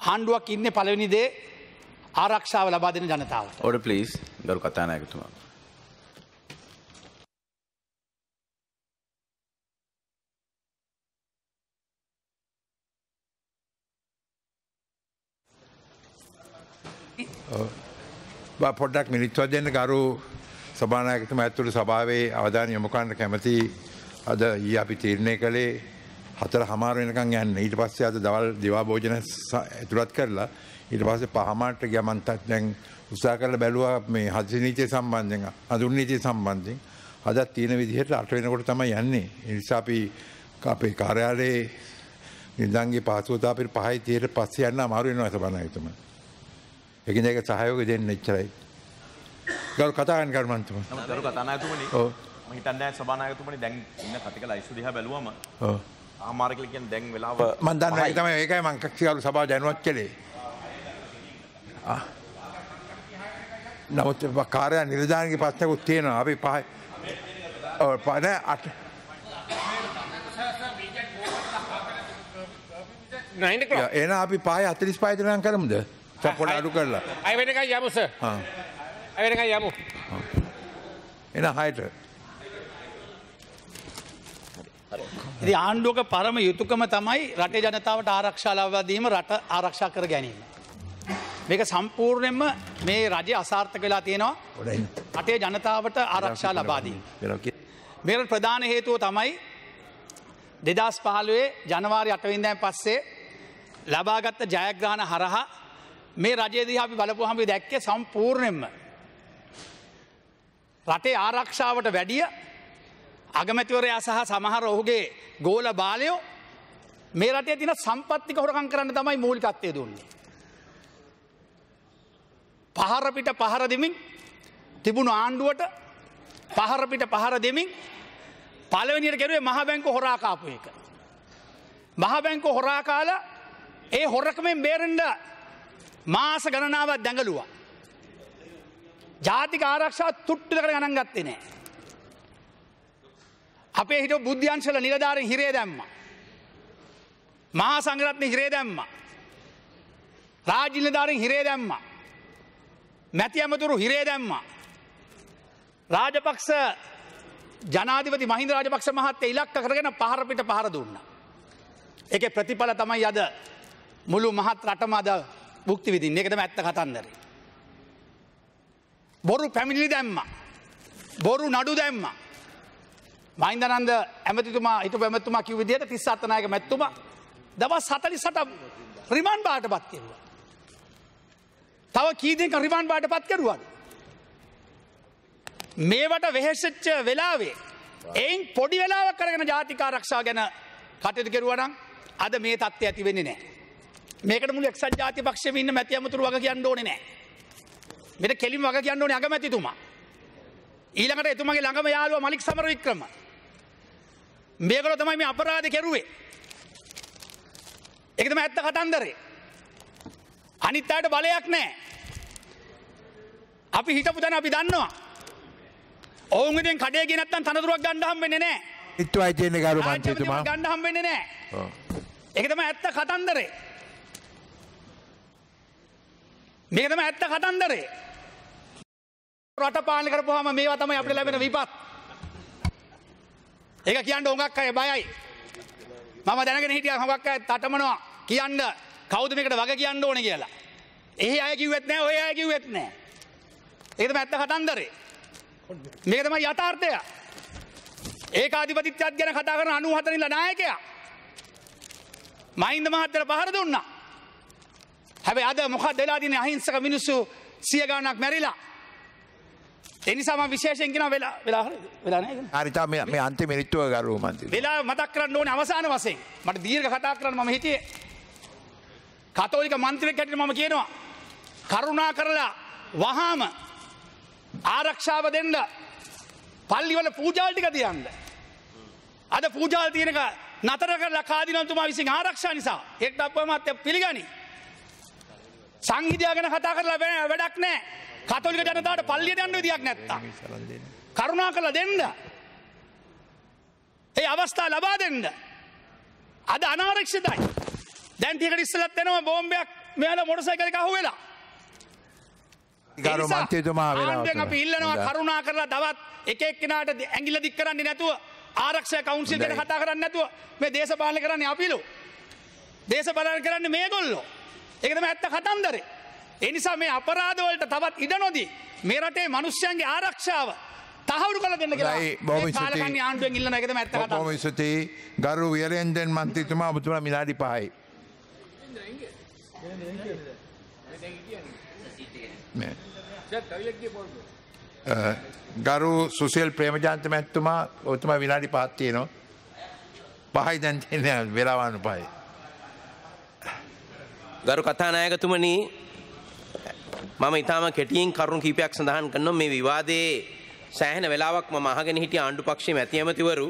ආණ්ඩුවක් ඉන්න පලවෙනිදේ ආරක්ෂාව ලබා දෙන ජනතාවට. ඕඩ පලිස් ගරු කතානායකතුමා. පොඩ්ඩක් මිනිත්වත් දෙන්න ගරු සභානායකතුම ඇතුළු සභාවේ අවධාන යොමුකන්න කැමති අද ඊ අපි තීරණය කළේ හතර හමාර වෙනකං යන්න. ඊට පස්සේ අද දවල් දිවා භෝජන ස- ඇතුළත් කරලා ඊට පස්සේ පහමාට ගමන්තත් දැන් උත්සා කරල බැලවා මේ හදිනීතිය සම්බන්ධෙන් අදුර්නීතිය සම්බන්ධින් අදත් තියෙන විදිහට අට වෙනකොට තමයි යන්නේ. එනිසාපි අපේ කාර්යාලයේ නිදන්ගේ පාසුවතාපිට පහයි තියට පස්සේ යන්න අමාරු වෙනවා සබනයතුම එකින් එක සහයෝග දෙන්න එච්චරයි. ගරු කතාගන් කරමන්තුම දරු කතානායතුමනි ඕ මහිතන්න සභානායතුමනි දැන් ඉන්න කතික ලයිස්ු දිහ බැලුවම ආමාර්කල කියෙන් දැන් වෙලාව මන්දන්න තම ඒකයි මංකක්ෂිකරු සභා දැනුවත් කළේ. නමුත් කාරය නිර්ධානක පස්සකුත් තියෙනවා. අපි පහයි පන අට එන අපි පහ අතරිස් පායිතරයන් කරමුද චපොට අඩු කරලා අයවෙනක යමුස ආ. අයවෙනක යමු එන හයට ඉති ආණ්ඩුවක පරම යුතුකම තමයි රටේ ජනතාවට ආරක්ෂා ලබාදීම රට ආරක්ෂා කර ගැනීම. මේක සම්පූර්ණයෙන්ම මේ රජය අසාර්ථක වෙලා තියෙනවා රටේ ජනතාවට ආරක්ෂා ලබාදී. මේට ප්‍රධාන හේතුව තමයි දෙදස් පහළුවේ ජනවාරි අටවින්දෑන් පස්සේ ලබාගත්ත ජයග්‍රාණ හරහා මේ රජයේදී අපි බලපු හමි දැක්කේ සම්පූර්ණයෙන්ම. රටේ ආරක්ෂාවට වැඩිය අගමැතිවරයා සහ සමහර ඔහුගේ ගෝල බාලයෝ මේ රටේ තින සම්පත්තික හොරකං කරන්න තමයි මූලිකත්වය දුන්නේ. පහරපිට පහර දෙමින් තිබුණු ආණ්ඩුවට පහරපිට පහර දෙමින් පලවනිට කෙරුවේ මහබැංක හොරාකාපු එක. මහබැංක හොරාකාල ඒ හොරකමෙන් බේරෙන්ඩ මාස ගණනාවත් දැඟලුවා. ජාතික ආරක්ෂා තුට්ටිල කර ගණන් ගත්තේ නෑ. අපේ හිට බුද්ධ්‍යංශල නිලධාරෙන් හිරේ දැම්ම. මහා සංගරත්න හිරේ දැම්ම. රාජිලධාරෙන් හිරේ දැම්ම. මැති ඇමතුරු හිරේ දැම්ම. රාජපක්ෂ ජනාධිපති මහින්ද රාජපක්ෂ මහත්තය ඉලක්ක කරගෙන පහරපිට පහර දුන්න. එක ප්‍රතිඵල තමයි අද මුළු මහත් රටමද බුක්ති විදින් එකතම ඇත්ත කතන්දරේ. බොරු පැමිණිලි දැම්ම. බොරු නඩු දැම්ම. මයින්දනන්ද ඇමතිතුමා හිට පැමතුමා කිව විදියට තිස් අත්තනායක මැත්තුම දවස් සතලි සට රිමන් බාට පත් කෙරුව. තව කීදක රිමන් බාට පත් කරුවන්. මේවට වෙහෙසච්ච වෙලාවේ එයින් පොඩි වෙලාවක් කරගෙන ජාතිකා රක්ෂා ගැන කටයුතු කෙරුවනම් අද මේ තත්ත්ය ඇති වෙන්නේ නෑ. මේකට මුල එක්සත් ජාති පක්ෂ ඉන්න මැති අමතුරු වග කියන්න ඕනේ නෑ. මෙට කෙලින් වග කියන්න ඕනේ අගමැතිතුමා. ඊළඟට එතුමගේ ළඟම යාළුව මලික් සමර වික්‍රම. මේකල තමයි මේ අපරාධ කෙරුවේ. එකතම ඇත්ත කතන්දරේ. අනිත් අයට බලයක් නෑ. අපි හිටපු තැන අපි දන්නවා. ඔවුන්ගෙන් කඩේ ගෙනත්තන් තනතුරක් ගණ්ඩහම් වෙන්නේ නෑ. ඉත්තු අයිතියන ගරු ආච්චිපතිතුමා මන්තතුමා ගණ්ඩහම් වෙන්නේ නෑ. එකතම ඇත්ත කතන්දරේ. මේකතම ඇත්ත කතන්දරේ. රට පාලන කරපුහම මේවා තමයි අපිට ලැබෙන විපත්. ඒක කියන්න හොඟක් අය බයයි. මම දැනගෙන හිටිය හොඟක් අය තටමනවා කියන්න කවුද මේකට වග කියන්න ඕන කියලා. එහි අය කිව්වෙත් නෑ ඔය අය කිව්වෙත් නෑ. ඒකතම ඇත්ත කතන්දරේ. මේක තමයි යථාර්ථය. ඒක අධිපතිත්‍යත් ගැන කතා කරන අනු හතරිල්ල නායකයා. මහින්ද මහත්තර පහර දුන්නා. හැබැ අද මොකක් දෙලාදින අහිංසක මිනිස්සු සිය ගානක් මැරිලා. එනිසාම විශේෂෙන්ගෙන වෙලා වෙලා වෙලාන හරිතා මේ අන්ති මිනිත්තුව ගරු මන්ති වෙලා මතක් කරන්න ඕන අවසාන වසෙන් මට දීර්ඝ කතා කරන්න මම හිටියේ. කතෝලික මන්ත්‍රයක් හැටියට මම කියනවා කරුණා කරලා වහාම ආරක්ෂාව දෙන්න පල්ලිවල පූජාල් ටික තියන්න. අද පූජාල් තියෙනක නතර කරලා කාදිනතුමා විසින් ආරක්ෂා නිසා. එක්ට අපමත්ය පිළිගනි සංහිදයා ගැන කතා කරලා වැඩක් නෑ. කතොලික ජනතාවට පල්ලිය යන්න විදියක් නැත්තා කරුණා කළ දෙන්න. ඒ අවස්ථා ලබා දෙන්න. අද අනාරක්ෂිතයි. දැන්තිකට ඉස්සලත් එනවා බෝම්බයක් මෙයාල මොටසයිකලක අහු වෙලා ගරු මන්තතුමා ආණ්ඩුවෙන් අපි ඉල්ලනවා කරුණා කරලා තවත් එක එක්කෙනාට ඇඟිල්ල දික් කරන්නේ නැතුව ආරක්ෂය කවුන්සිල් ගැන කතා කරන්න නැතුව මේ දේශපාලන කරන්නේ අපිලු. දේශපාලන කරන්නේ මේගොල්ලෝ ඒකතම ඇත්ත කතන්දරේ එනිසා මේ අපරාධවලට තවත් ඉඩ නොදී මේ රටේ මනුෂ්‍යයන්ගේ ආරක්ෂාව තහවුරු කළ දෙන්න කියලා මේ කාලකන්ණි. ආණ්ඩුවෙන් ඉල්ලන එකද ඇත්ත කතාව. බොහොම ස්තුතියි ගරු විරෙන්දෙන් මන්ත්‍රීතුමා ඔබතුමා විනාඩි පහයි. මේ. අ, ගරු සුසිල් ප්‍රේමජාන්ත මැත්තුමා ඔතුමා විනාඩි පාත්තියනවා. පහයි දැන් තියෙන වෙලාවානු පහයි. ගරු කතානායකතුමනී මම ඉතාම කෙටියෙන් කරුණු කීපයක් සඳහන් කරනවා මේ විවාදයේ සෑහෙන වෙලාවක් මම අහගෙන හිටිය ආණ්ඩු පක්ෂයේ මැති ඇමතිවරු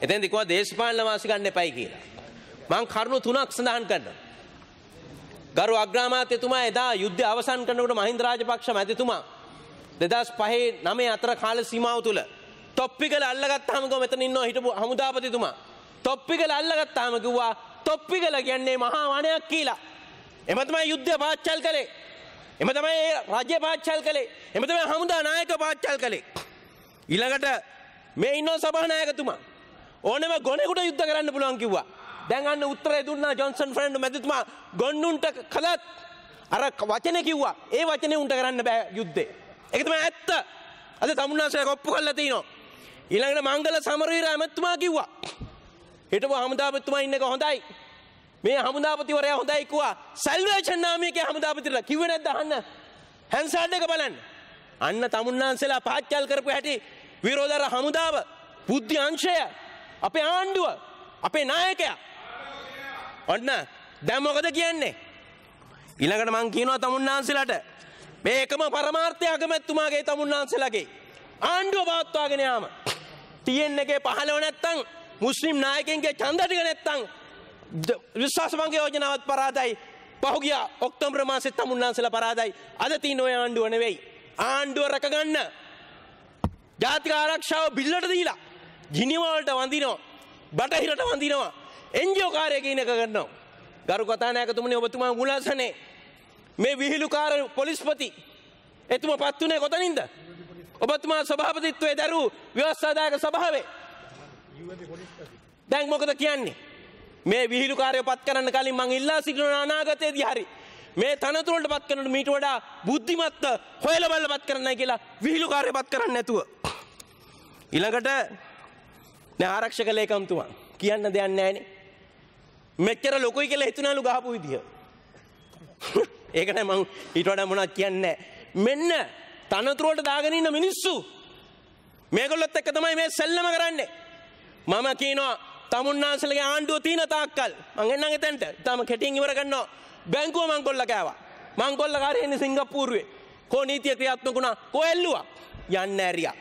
එතෙන් දිකුවා දේශපාලන වාසි ගන්න එපයි කියලා. මං කරුණු තුනක් සඳහන් කරනවා. ගරු අග්‍රාමාත්‍යතුමා එදා යුද්ධය අවසන් කරනකොට මහින්ද රාජපක්ෂ මැතිතුමා දෙදස් පහේ නමේ අතර කාල සීමාව තුළ තොප්පිකල අල්ලගත්තාම ගො මෙතන ඉන්නවා හිටපු හමුදාපතිතුමා තොප්පිකල අල්ලගත්තාම කිව්වා තොප්පිකල කියන්නේ මහා වනයක් කියලා එම තමයි යුද්ධය පාච්චල් කළේ. එම තමයි ඒ රජ්‍ය පාච්චල් කළේ. එම තමයි හමුදා නායක පාච්චල් කළේ. ඊළඟට මේ ඉන්නෝ සභානායකතුමා. ඕනෙම ගොනෙකුට යුද්ධ කරන්න පුළුවන් කිව්වා. දැන් අන්න උත්තරේ දුන්නා ජොන්සන් ෆ්‍රෙන්ඩ් මැතිතුමා ගොන්නුන්ට කළත් අර වචනේ කිව්වා. ඒ වචනේ උන්ට කරන්න බෑ යුද්ධේ. ඒක තමයි ඇත්ත. අද තමුන්නාසය කොප්පු කරලා තිනවා. ඊළඟට මංගල සමරවීර ඇමතුමා කිව්වා. හිටපු හමුදාපතිතුමා ඉන්න එක හොඳයි. මේ හමුදාපතිවරයා හොඳයි කිව්වා. සල්වේෂන් නාමයකේ හමුදාපතිලා කිව්වේ නැද්ද අහන්න? හැන්සාඩ් එක බලන්න. අන්න තමුන්නාන්සලා පාච්චල් කරපු හැටි විරෝධර හමුදාව බුද්ධි අංශය අපේ ආණ්ඩුව අපේ නායකයා. ඔන්න දැන් මොකද කියන්නේ? ඊළඟට මං කියනවා තමුන්නාන්සලාට මේ එකම පරමාර්ථය අගමැතිතුමාගේ තමුන්නාන්සලාගේ. ආණ්ඩුව පවත්වාගෙන යාම. තියෙන එකේ පහළව නැත්තම් මුස්ලිම් නායකයන්ගේ ඡන්ද ටික නැත්තම් ද- විශ්වාසභංග යෝජනාවත් පරාදයි. පහුගිය ඔක්තෝබර් මාසෙත් තමුන්නාන්සලා පරාදයි. අද තියෙන ඔය ආණ්ඩුව නෙවෙයි. ආණ්ඩුව රැකගන්න ජාතික ආරක්ෂාව බිල්ලට දීලා ජිනිවලට වඳිනවා. බටහිරට වඳිනවා. එන්ජෝ කාරය කියන එක කරනවා. ගරු කතානායකතුමනි ඔබතුමා මුලාසනේ. මේ විහිළුකාර පොලිස්පති එතුම පත් වනේ කොතනින්ද? ඔබතුමා සභාපතිත්වය දැරූ ව්‍යවස්ථාදායක සභාවේ. දැන් මොකද කියන්නේ? මේ විහිළුකාරය පත් කරන්න කලින් මං ඉල්ලා සිටින අනාගතයේදී හරි. මේ තනතුරට පත් කරනට මීට වඩා බුද්ධිමත්ත හොයල බල්ල පත් කරන්න කියලා විහිළුකාරය පත් කරන්න නැතුව. ඊළඟට නෑ ආරක්ෂක ලේකම්තුමා කියන්න දෙයක් නෑනේ මෙච්චර ලොකුයි කියලා හිතුනලු ගහපු විදිහ ඒකට මං ඊට වඩා මොනවද කියන්නේ මෙන්න තනතුරට දාගෙන ඉන්න මිනිස්සු මේගොල්ලොත් එක්ක තමයි මේ සෙල්ලම කරන්නේ. මම කියනවා තමුන්නාන්සලගේ ආණ්ඩුව තියෙන තාක්කල්. මං එන්නම් එතෙන්ට. තාම කෙටියෙන් ඉවර කරනවා. බැංකුව මං කොල්ල කෑවා. මං කොල්ල කාරේ ඉන්නේ සිංගප්පූරුවේ. කෝ නීතිය ක්‍රියාත්මක වුණා කෝ එල්ලුවා? යන්න ඇරියා.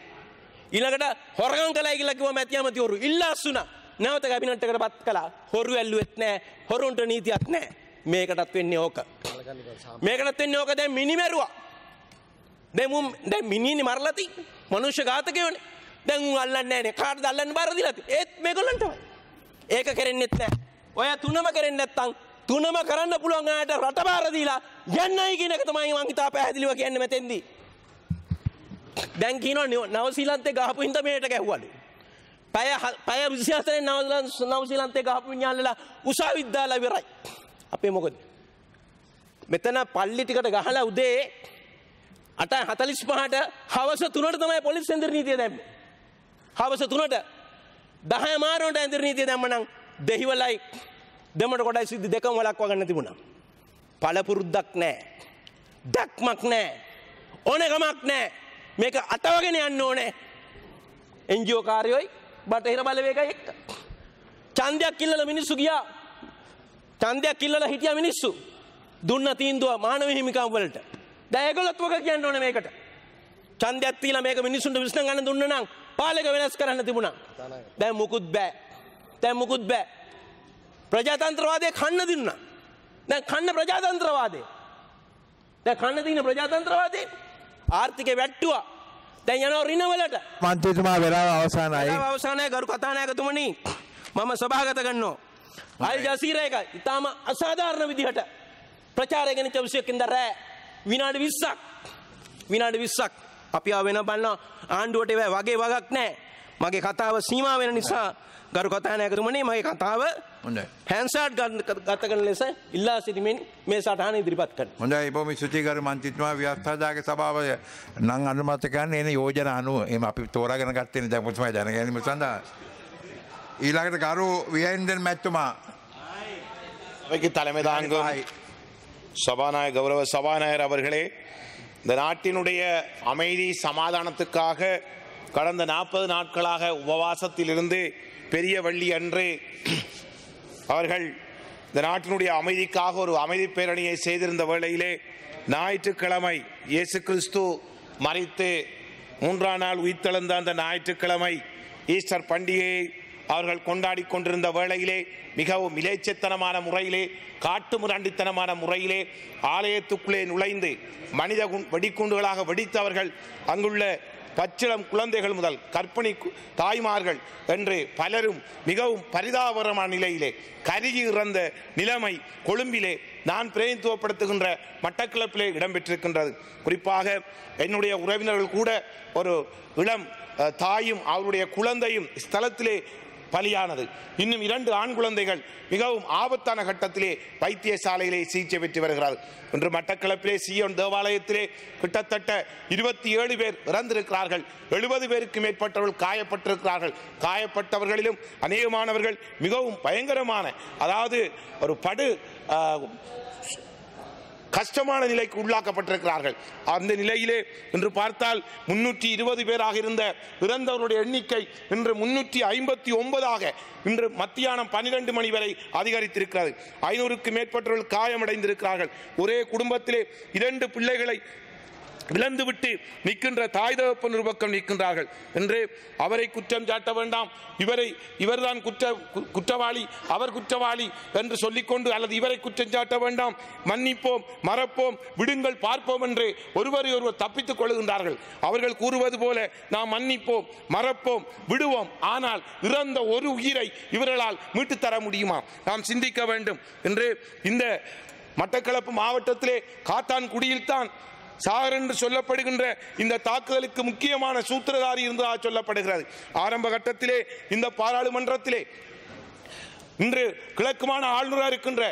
ඊළඟට හොරගම් කළයි කියලා කිව්වා මැති ඇමතිවරු ඉල්ලාස්සුනා නැවත කැබිනට් එකට පත් කළා. හොරු ඇල්ලුවෙත් නැහැ හොරුන්ට නීතියක් නැහැ මේකටත් වෙන්නේ ඕක. මේකටත් වෙන්නේ ඕක. දැන් මිනි මැරුවා දැන් මුම් දැන් මිනිහනේ මරලා ති මනුෂ්‍ය ඝාතකයෝනේ. දැන් උන් අල්ලන්නේ නැහනේ කාටද අල්ලන්න? බාර දීලා ති ඒත් මේගොල්ලන්ට ඒක කරෙන්නෙත් නැහැ ඔය තුනම කරෙන්නේ නැත්තම් තුනම කරන්න පුළුවන් අයට රට බාර දීලා යන්නයි කියන එක තමයි මං හිතා පැහැදිලිව කියන්නේ මෙතෙන්දී. දැන් කියනවා නවසීලන්තේ ගහපු හින්දා මේට ගැහුවලු. පැය හ- පැය 24 නව නවසීලන්තේ ගහපු විඤ්ඤාණලා උසාවි විද්‍යාල ඉවරයි අපේ මොකද? මෙතන පල්ලි ටිකට ගහලා උදේ අට 45ට හවස 3ට තමයි පොලිස් එන්දිර නීතිය දැම්මේ. හවස 3ට 10 මාරුවට එන්දිර නීතිය දැම්මනම් දෙහිවලයි දෙමඩ කොටයි සිද්ධි දෙකම වලක්වා ගන්න තිබුණා. පළපුරුද්දක් නැහැ දැක්මක් නැහැ ඕනකමක් නැහැ මේක අතවගෙන යන්න ඕනේ. එන්ජියෝ කාර්යෝයි බටහිර බලවේගයි එක්ක. ඡන්දයක් කිල්ලලා මිනිස්සු ගියා. ඡන්දයක් කිල්ලලා හිටියා මිනිස්සු. දුන්න තීන්දුව මානව හිමිකම් වලට. දැන් ඒගොල්ලොත් මොකද කියන්න ඕනේ මේකට? ඡන්දයක් තියලා මේක මිනිස්සුන්ට විශ්ලේෂණ ගන්න දුන්න නම් පාලක වෙනස් කරන්න තිබුණා. දැන් මුකුත් බෑ. දැන් මුකුත් බෑ. ප්‍රජාතන්ත්‍රවාදය කන්න දුන්නා. දැන් කන්න ප්‍රජාතන්ත්‍රවාදය. දැන් කන්න දින ප්‍රජාතන්ත්‍රවාදය ආර්ථිකය වැට්ටුවා. දැන් යනවා රිනවලට මන්ත්‍රීතුමා වෙලාව අවසානයි. වෙලාව අවසානයේ ගරු කතානායකතුමනි. මම සභාගත කරනවා අල් ජසීර එක ඉතාම අසාධාරණ විදිහට ප්‍රචාරය ගෙනච්ච විෂයකින්ද රෑ. විනාඩි 20ක් විනාඩි 20ක් අපි ආව වෙන බලන ආණ්ඩුවට ඒවා වගේ වගක් නැහැ මගේ කතාව සීමා වෙන නිසා ගරු කතානායකතුමනි මගේ කතාව හොඳයි. හැන්සාට් ගත කරන ලෙස ඉල්ලා සිටිමින් මේ සටහන ඉදිරිපත් කරන. හොඳයි බොම ස්තුතිකර මන්තිතුමා ව්‍යස්ථාදාගේ සභාව නං අනුමත කරන්න එන යෝජන අනුව එම අපි තෝරාගෙන ගත්තෙන දැමුතුමයි දැනගැනීම සඳහා. ඊළඟට කරු වියන්දෙන් මැත්තුමා அவைக்கு தலைமை தாங்கும் சபாநாயக கௌரவ சபாநாயகர் அவர்களே இந்த நாட்டினுடைய அமைதி சமாதானத்துக்காக கடந்த நாற்பது நாட்களாக உபவாசத்திலிருந்து பெரிய வள்ளி அன்று அவர்கள் இந்த நாட்டினுடைய அமைதிக்காக ஒரு அமைதி பேரணியை செய்திருந்த வேளையிலே ஞாயிற்றுக்கிழமை இயேசு கிறிஸ்து மறித்து மூன்றாம் நாள் உயிர்த்தெழுந்த அந்த ஞாயிற்றுக்கிழமை ஈஸ்டர் பண்டிகையை அவர்கள் கொண்டாடி கொண்டிருந்த வேளையிலே மிகவும் இலேச்சத்தனமான முறையிலே காட்டு முரண்டித்தனமான முறையிலே ஆலயத்துக்குள்ளே நுழைந்து மனித வெடிக்குண்டுகளாக வெடித்தவர்கள் அங்குள்ள பச்சிளம் குழந்தைகள் முதல் கற்பிணி தாய்மார்கள் என்று பலரும் மிகவும் பரிதாபகரமான நிலையிலே கருகி இறந்த நிலைமை கொழும்பிலே நான் பிரதிநிதித்துவப்படுத்துகின்ற மட்டக்கிழப்பிலே இடம்பெற்றிருக்கின்றது. குறிப்பாக என்னுடைய உறவினர்கள் கூட ஒரு இளம் தாயும் அவருடைய குழந்தையும் ஸ்தலத்திலே பலியானது. இன்னும் இரண்டு ஆண் குழந்தைகள் மிகவும் ஆபத்தான கட்டத்திலே வைத்தியசாலையிலே சிகிச்சை பெற்று வருகிறார். இன்று மட்டக்களப்பிலே சியோன் தேவாலயத்திலே கிட்டத்தட்ட இருபத்தி ஏழு பேர் இறந்திருக்கிறார்கள். எழுபது பேருக்கு மேற்பட்டவர்கள் காயப்பட்டிருக்கிறார்கள். காயப்பட்டவர்களிலும் அநேகமானவர்கள் மிகவும் பயங்கரமான அதாவது ஒரு படு கஷ்டமான நிலைக்கு உள்ளாக்கப்பட்டிருக்கிறார்கள். அந்த நிலையிலே இன்று பார்த்தால் முன்னூற்றி இருபது பேராக இருந்த இறந்தவருடைய எண்ணிக்கை இன்று முன்னூற்றி ஐம்பத்தி ஒன்பதாக இன்று மத்தியானம் பன்னிரண்டு மணி வரை அதிகரித்திருக்கிறது. ஐநூறுக்கு மேற்பட்டவர்கள் காயமடைந்திருக்கிறார்கள். ஒரே குடும்பத்திலே இரண்டு பிள்ளைகளை இழந்துவிட்டு நிற்கின்ற தாய் தகப்பன் ஒரு பக்கம் நிற்கின்றார்கள். என்று அவரை குற்றம் சாட்ட வேண்டாம். இவரை இவர்தான் குற்ற குற்றவாளி அவர் குற்றவாளி என்று சொல்லிக்கொண்டு அல்லது இவரை குற்றம் சாட்ட வேண்டாம். மன்னிப்போம் மறப்போம் விடுங்கள் பார்ப்போம் என்று ஒருவரை ஒருவர் தப்பித்துக் கொள்கின்றார்கள். அவர்கள் கூறுவது போல நாம் மன்னிப்போம் மறப்போம் விடுவோம். ஆனால் இறந்த ஒரு உயிரை இவர்களால் மீட்டுத் தர முடியுமா? நாம் சிந்திக்க வேண்டும். என்று இந்த மட்டக்களப்பு மாவட்டத்திலே காத்தான்குடியில்தான் சாகர் என்று சொல்லப்படுகின்ற இந்த தாக்குதலுக்கு முக்கியமான சூத்திரதாரி இருந்ததாக சொல்லப்படுகிறது. ஆரம்ப கட்டத்திலே இந்த பாராளுமன்றத்திலே இன்று கிழக்குமான ஆளுநராக இருக்கின்ற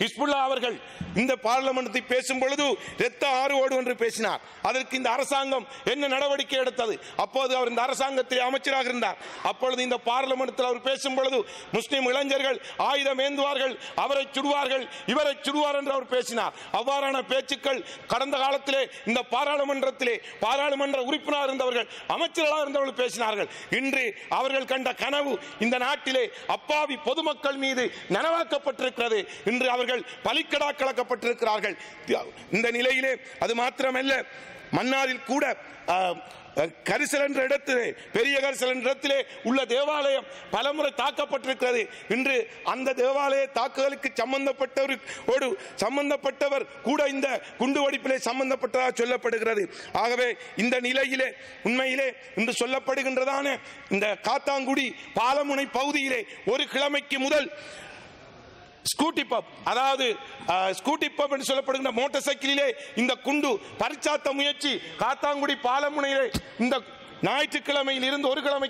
ஹிஸ்புல்லா அவர்கள் இந்த பார்லமெண்டத்தை பேசும் பொழுது இரத்த ஆறு ஓடு என்று பேசினார். அதற்கு இந்த அரசாங்கம் என்ன நடவடிக்கை எடுத்தது? அப்போது அவர் இந்த அரசாங்கத்தில் அமைச்சராக இருந்தார். அப்பொழுது இந்த பார்லமெண்டத்தில் அவர் பேசும் பொழுது முஸ்லிம் இளைஞர்கள் ஆயுதம் ஏந்துவார்கள் அவரை சுடுவார்கள் இவரை சுடுவார் என்று அவர் பேசினார். அவ்வாறான பேச்சுக்கள் கடந்த காலத்திலே இந்த பாராளுமன்றத்திலே பாராளுமன்ற உறுப்பினராக இருந்தவர்கள் அமைச்சர்களாக இருந்தவர்கள் பேசினார்கள். இன்று அவர்கள் கண்ட கனவு இந்த நாட்டிலே அப்பாவி பொதுமக்கள் மீது நனவாக்கப்பட்டிருக்கிறது. இன்று அவர்கள் பலிக்கடா கலக்கப்பட்டிருக்கிறார்கள் இந்த நிலையிலே அது மாத்திரமல்ல மன்னாரில் கூட கரிசல் என்ற இடத்திலே பெரிய கரிசல் என்ற இடத்திலே உள்ள தேவாலயம் பலமுறை தாக்கப்பட்டிருக்கிறது. இன்று அந்த தேவாலய தாக்குதலுக்கு சம்பந்தப்பட்டவர் ஒரு சம்பந்தப்பட்டவர் கூட இந்த குண்டுவெடிப்பிலே சம்பந்தப்பட்டதாக சொல்லப்படுகிறது. ஆகவே இந்த நிலையிலே உண்மையிலே இன்று சொல்லப்படுகின்றதான இந்த காத்தாங்குடி பாலமுனை பகுதியிலே ஒரு கிழமைக்கு முதல் ஸ்கூட்டி பப் அதாவது ஸ்கூட்டி பப் என்று சொல்லப்படுகின்ற மோட்டார் சைக்கிளிலே இந்த குண்டு பரிச்சாத்த முயற்சி காத்தாங்குடி பாலமுனையிலே இந்த ஞாயிற்றுக்கிழமையில் இருந்து ஒரு கிழமை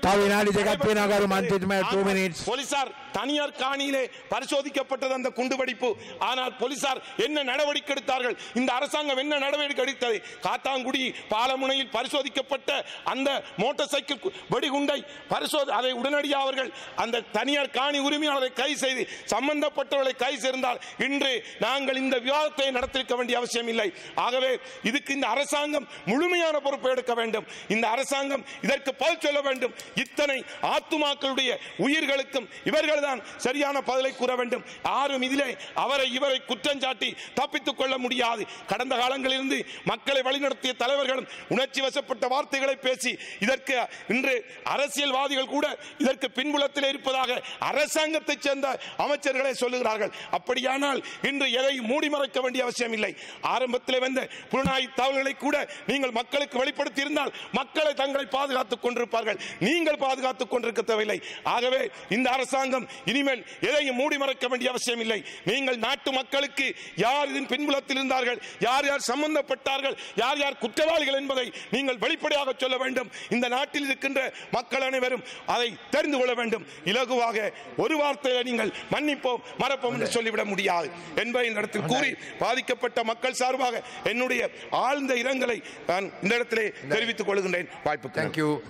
போலீசார் தனியார் காணியிலே பரிசோதிக்கப்பட்டது அந்த குண்டுவெடிப்பு. ஆனால் போலீசார் என்ன நடவடிக்கை எடுத்தார்கள்? இந்த அரசாங்கம் என்ன நடவடிக்கை எடுத்தது? காத்தாங்குடி பாலமுனையில் பரிசோதிக்கப்பட்ட அந்த மோட்டார் சைக்கிள் வெடிகுண்டை பரிசோதி அதை உடனடியாக அவர்கள் அந்த தனியார் காணி உரிமையாளரை கை செய்து சம்பந்தப்பட்டவர்களை கை சேர்ந்தால் இன்று நாங்கள் இந்த விவாதத்தை நடத்திருக்க வேண்டிய அவசியம் இல்லை. ஆகவே இதுக்கு இந்த அரசாங்கம் முழுமையான பொறுப்பை எடுக்க வேண்டும். இந்த அரசாங்கம் இதற்கு பதில் சொல்ல வேண்டும். இத்தனை ஆத்துமாக்களுடைய உயிர்களுக்கும் இவர்கள்தான் சரியான பதிலை கூற வேண்டும். யாரும் இதிலே அவரை இவரை குற்றம் சாட்டி தப்பித்துக் கொள்ள முடியாது. கடந்த காலங்களிலிருந்து மக்களை வழிநடத்திய தலைவர்களும் உணர்ச்சி வசப்பட்ட வார்த்தைகளை பேசி இதற்கு இன்று அரசியல்வாதிகள் கூட இதற்கு பின்புலத்தில் இருப்பதாக அரசாங்கத்தைச் சேர்ந்த அமைச்சர்களை சொல்லுகிறார்கள். அப்படியானால் இன்று எதை மூடி மறைக்க வேண்டிய அவசியம் இல்லை. ஆரம்பத்தில் வந்த புலனாய்வு தகவல்களை கூட நீங்கள் மக்களுக்கு வெளிப்படுத்தி இருந்தால் மக்களை தங்களை பாதுகாத்துக் கொண்டிருப்பார்கள். நீங்கள் பாதுகாத்துக் கொண்டிருக்க தேவையில்லை. ஆகவே இந்த அரசாங்கம் இனிமேல் எதையும் மூடி மறைக்க வேண்டிய அவசியம் இல்லை. நீங்கள் நாட்டு மக்களுக்கு யார் இதன் பின்புலத்தில் இருந்தார்கள் யார் யார் சம்பந்தப்பட்டார்கள் யார் யார் குற்றவாளிகள் என்பதை நீங்கள் வெளிப்படையாக சொல்ல வேண்டும். இந்த நாட்டில் இருக்கின்ற மக்கள் அனைவரும் அதை தெரிந்து கொள்ள வேண்டும். இலகுவாக ஒரு வார்த்தையை நீங்கள் மன்னிப்போம் மறப்போம் என்று சொல்லிவிட முடியாது என்பதை இந்த இடத்தில் கூறி பாதிக்கப்பட்ட மக்கள் சார்பாக என்னுடைய ஆழ்ந்த இரங்கலை நான் இந்த இடத்திலே தெரிவித்துக் கொள்கின்றேன். வாய்ப்பு Thank you.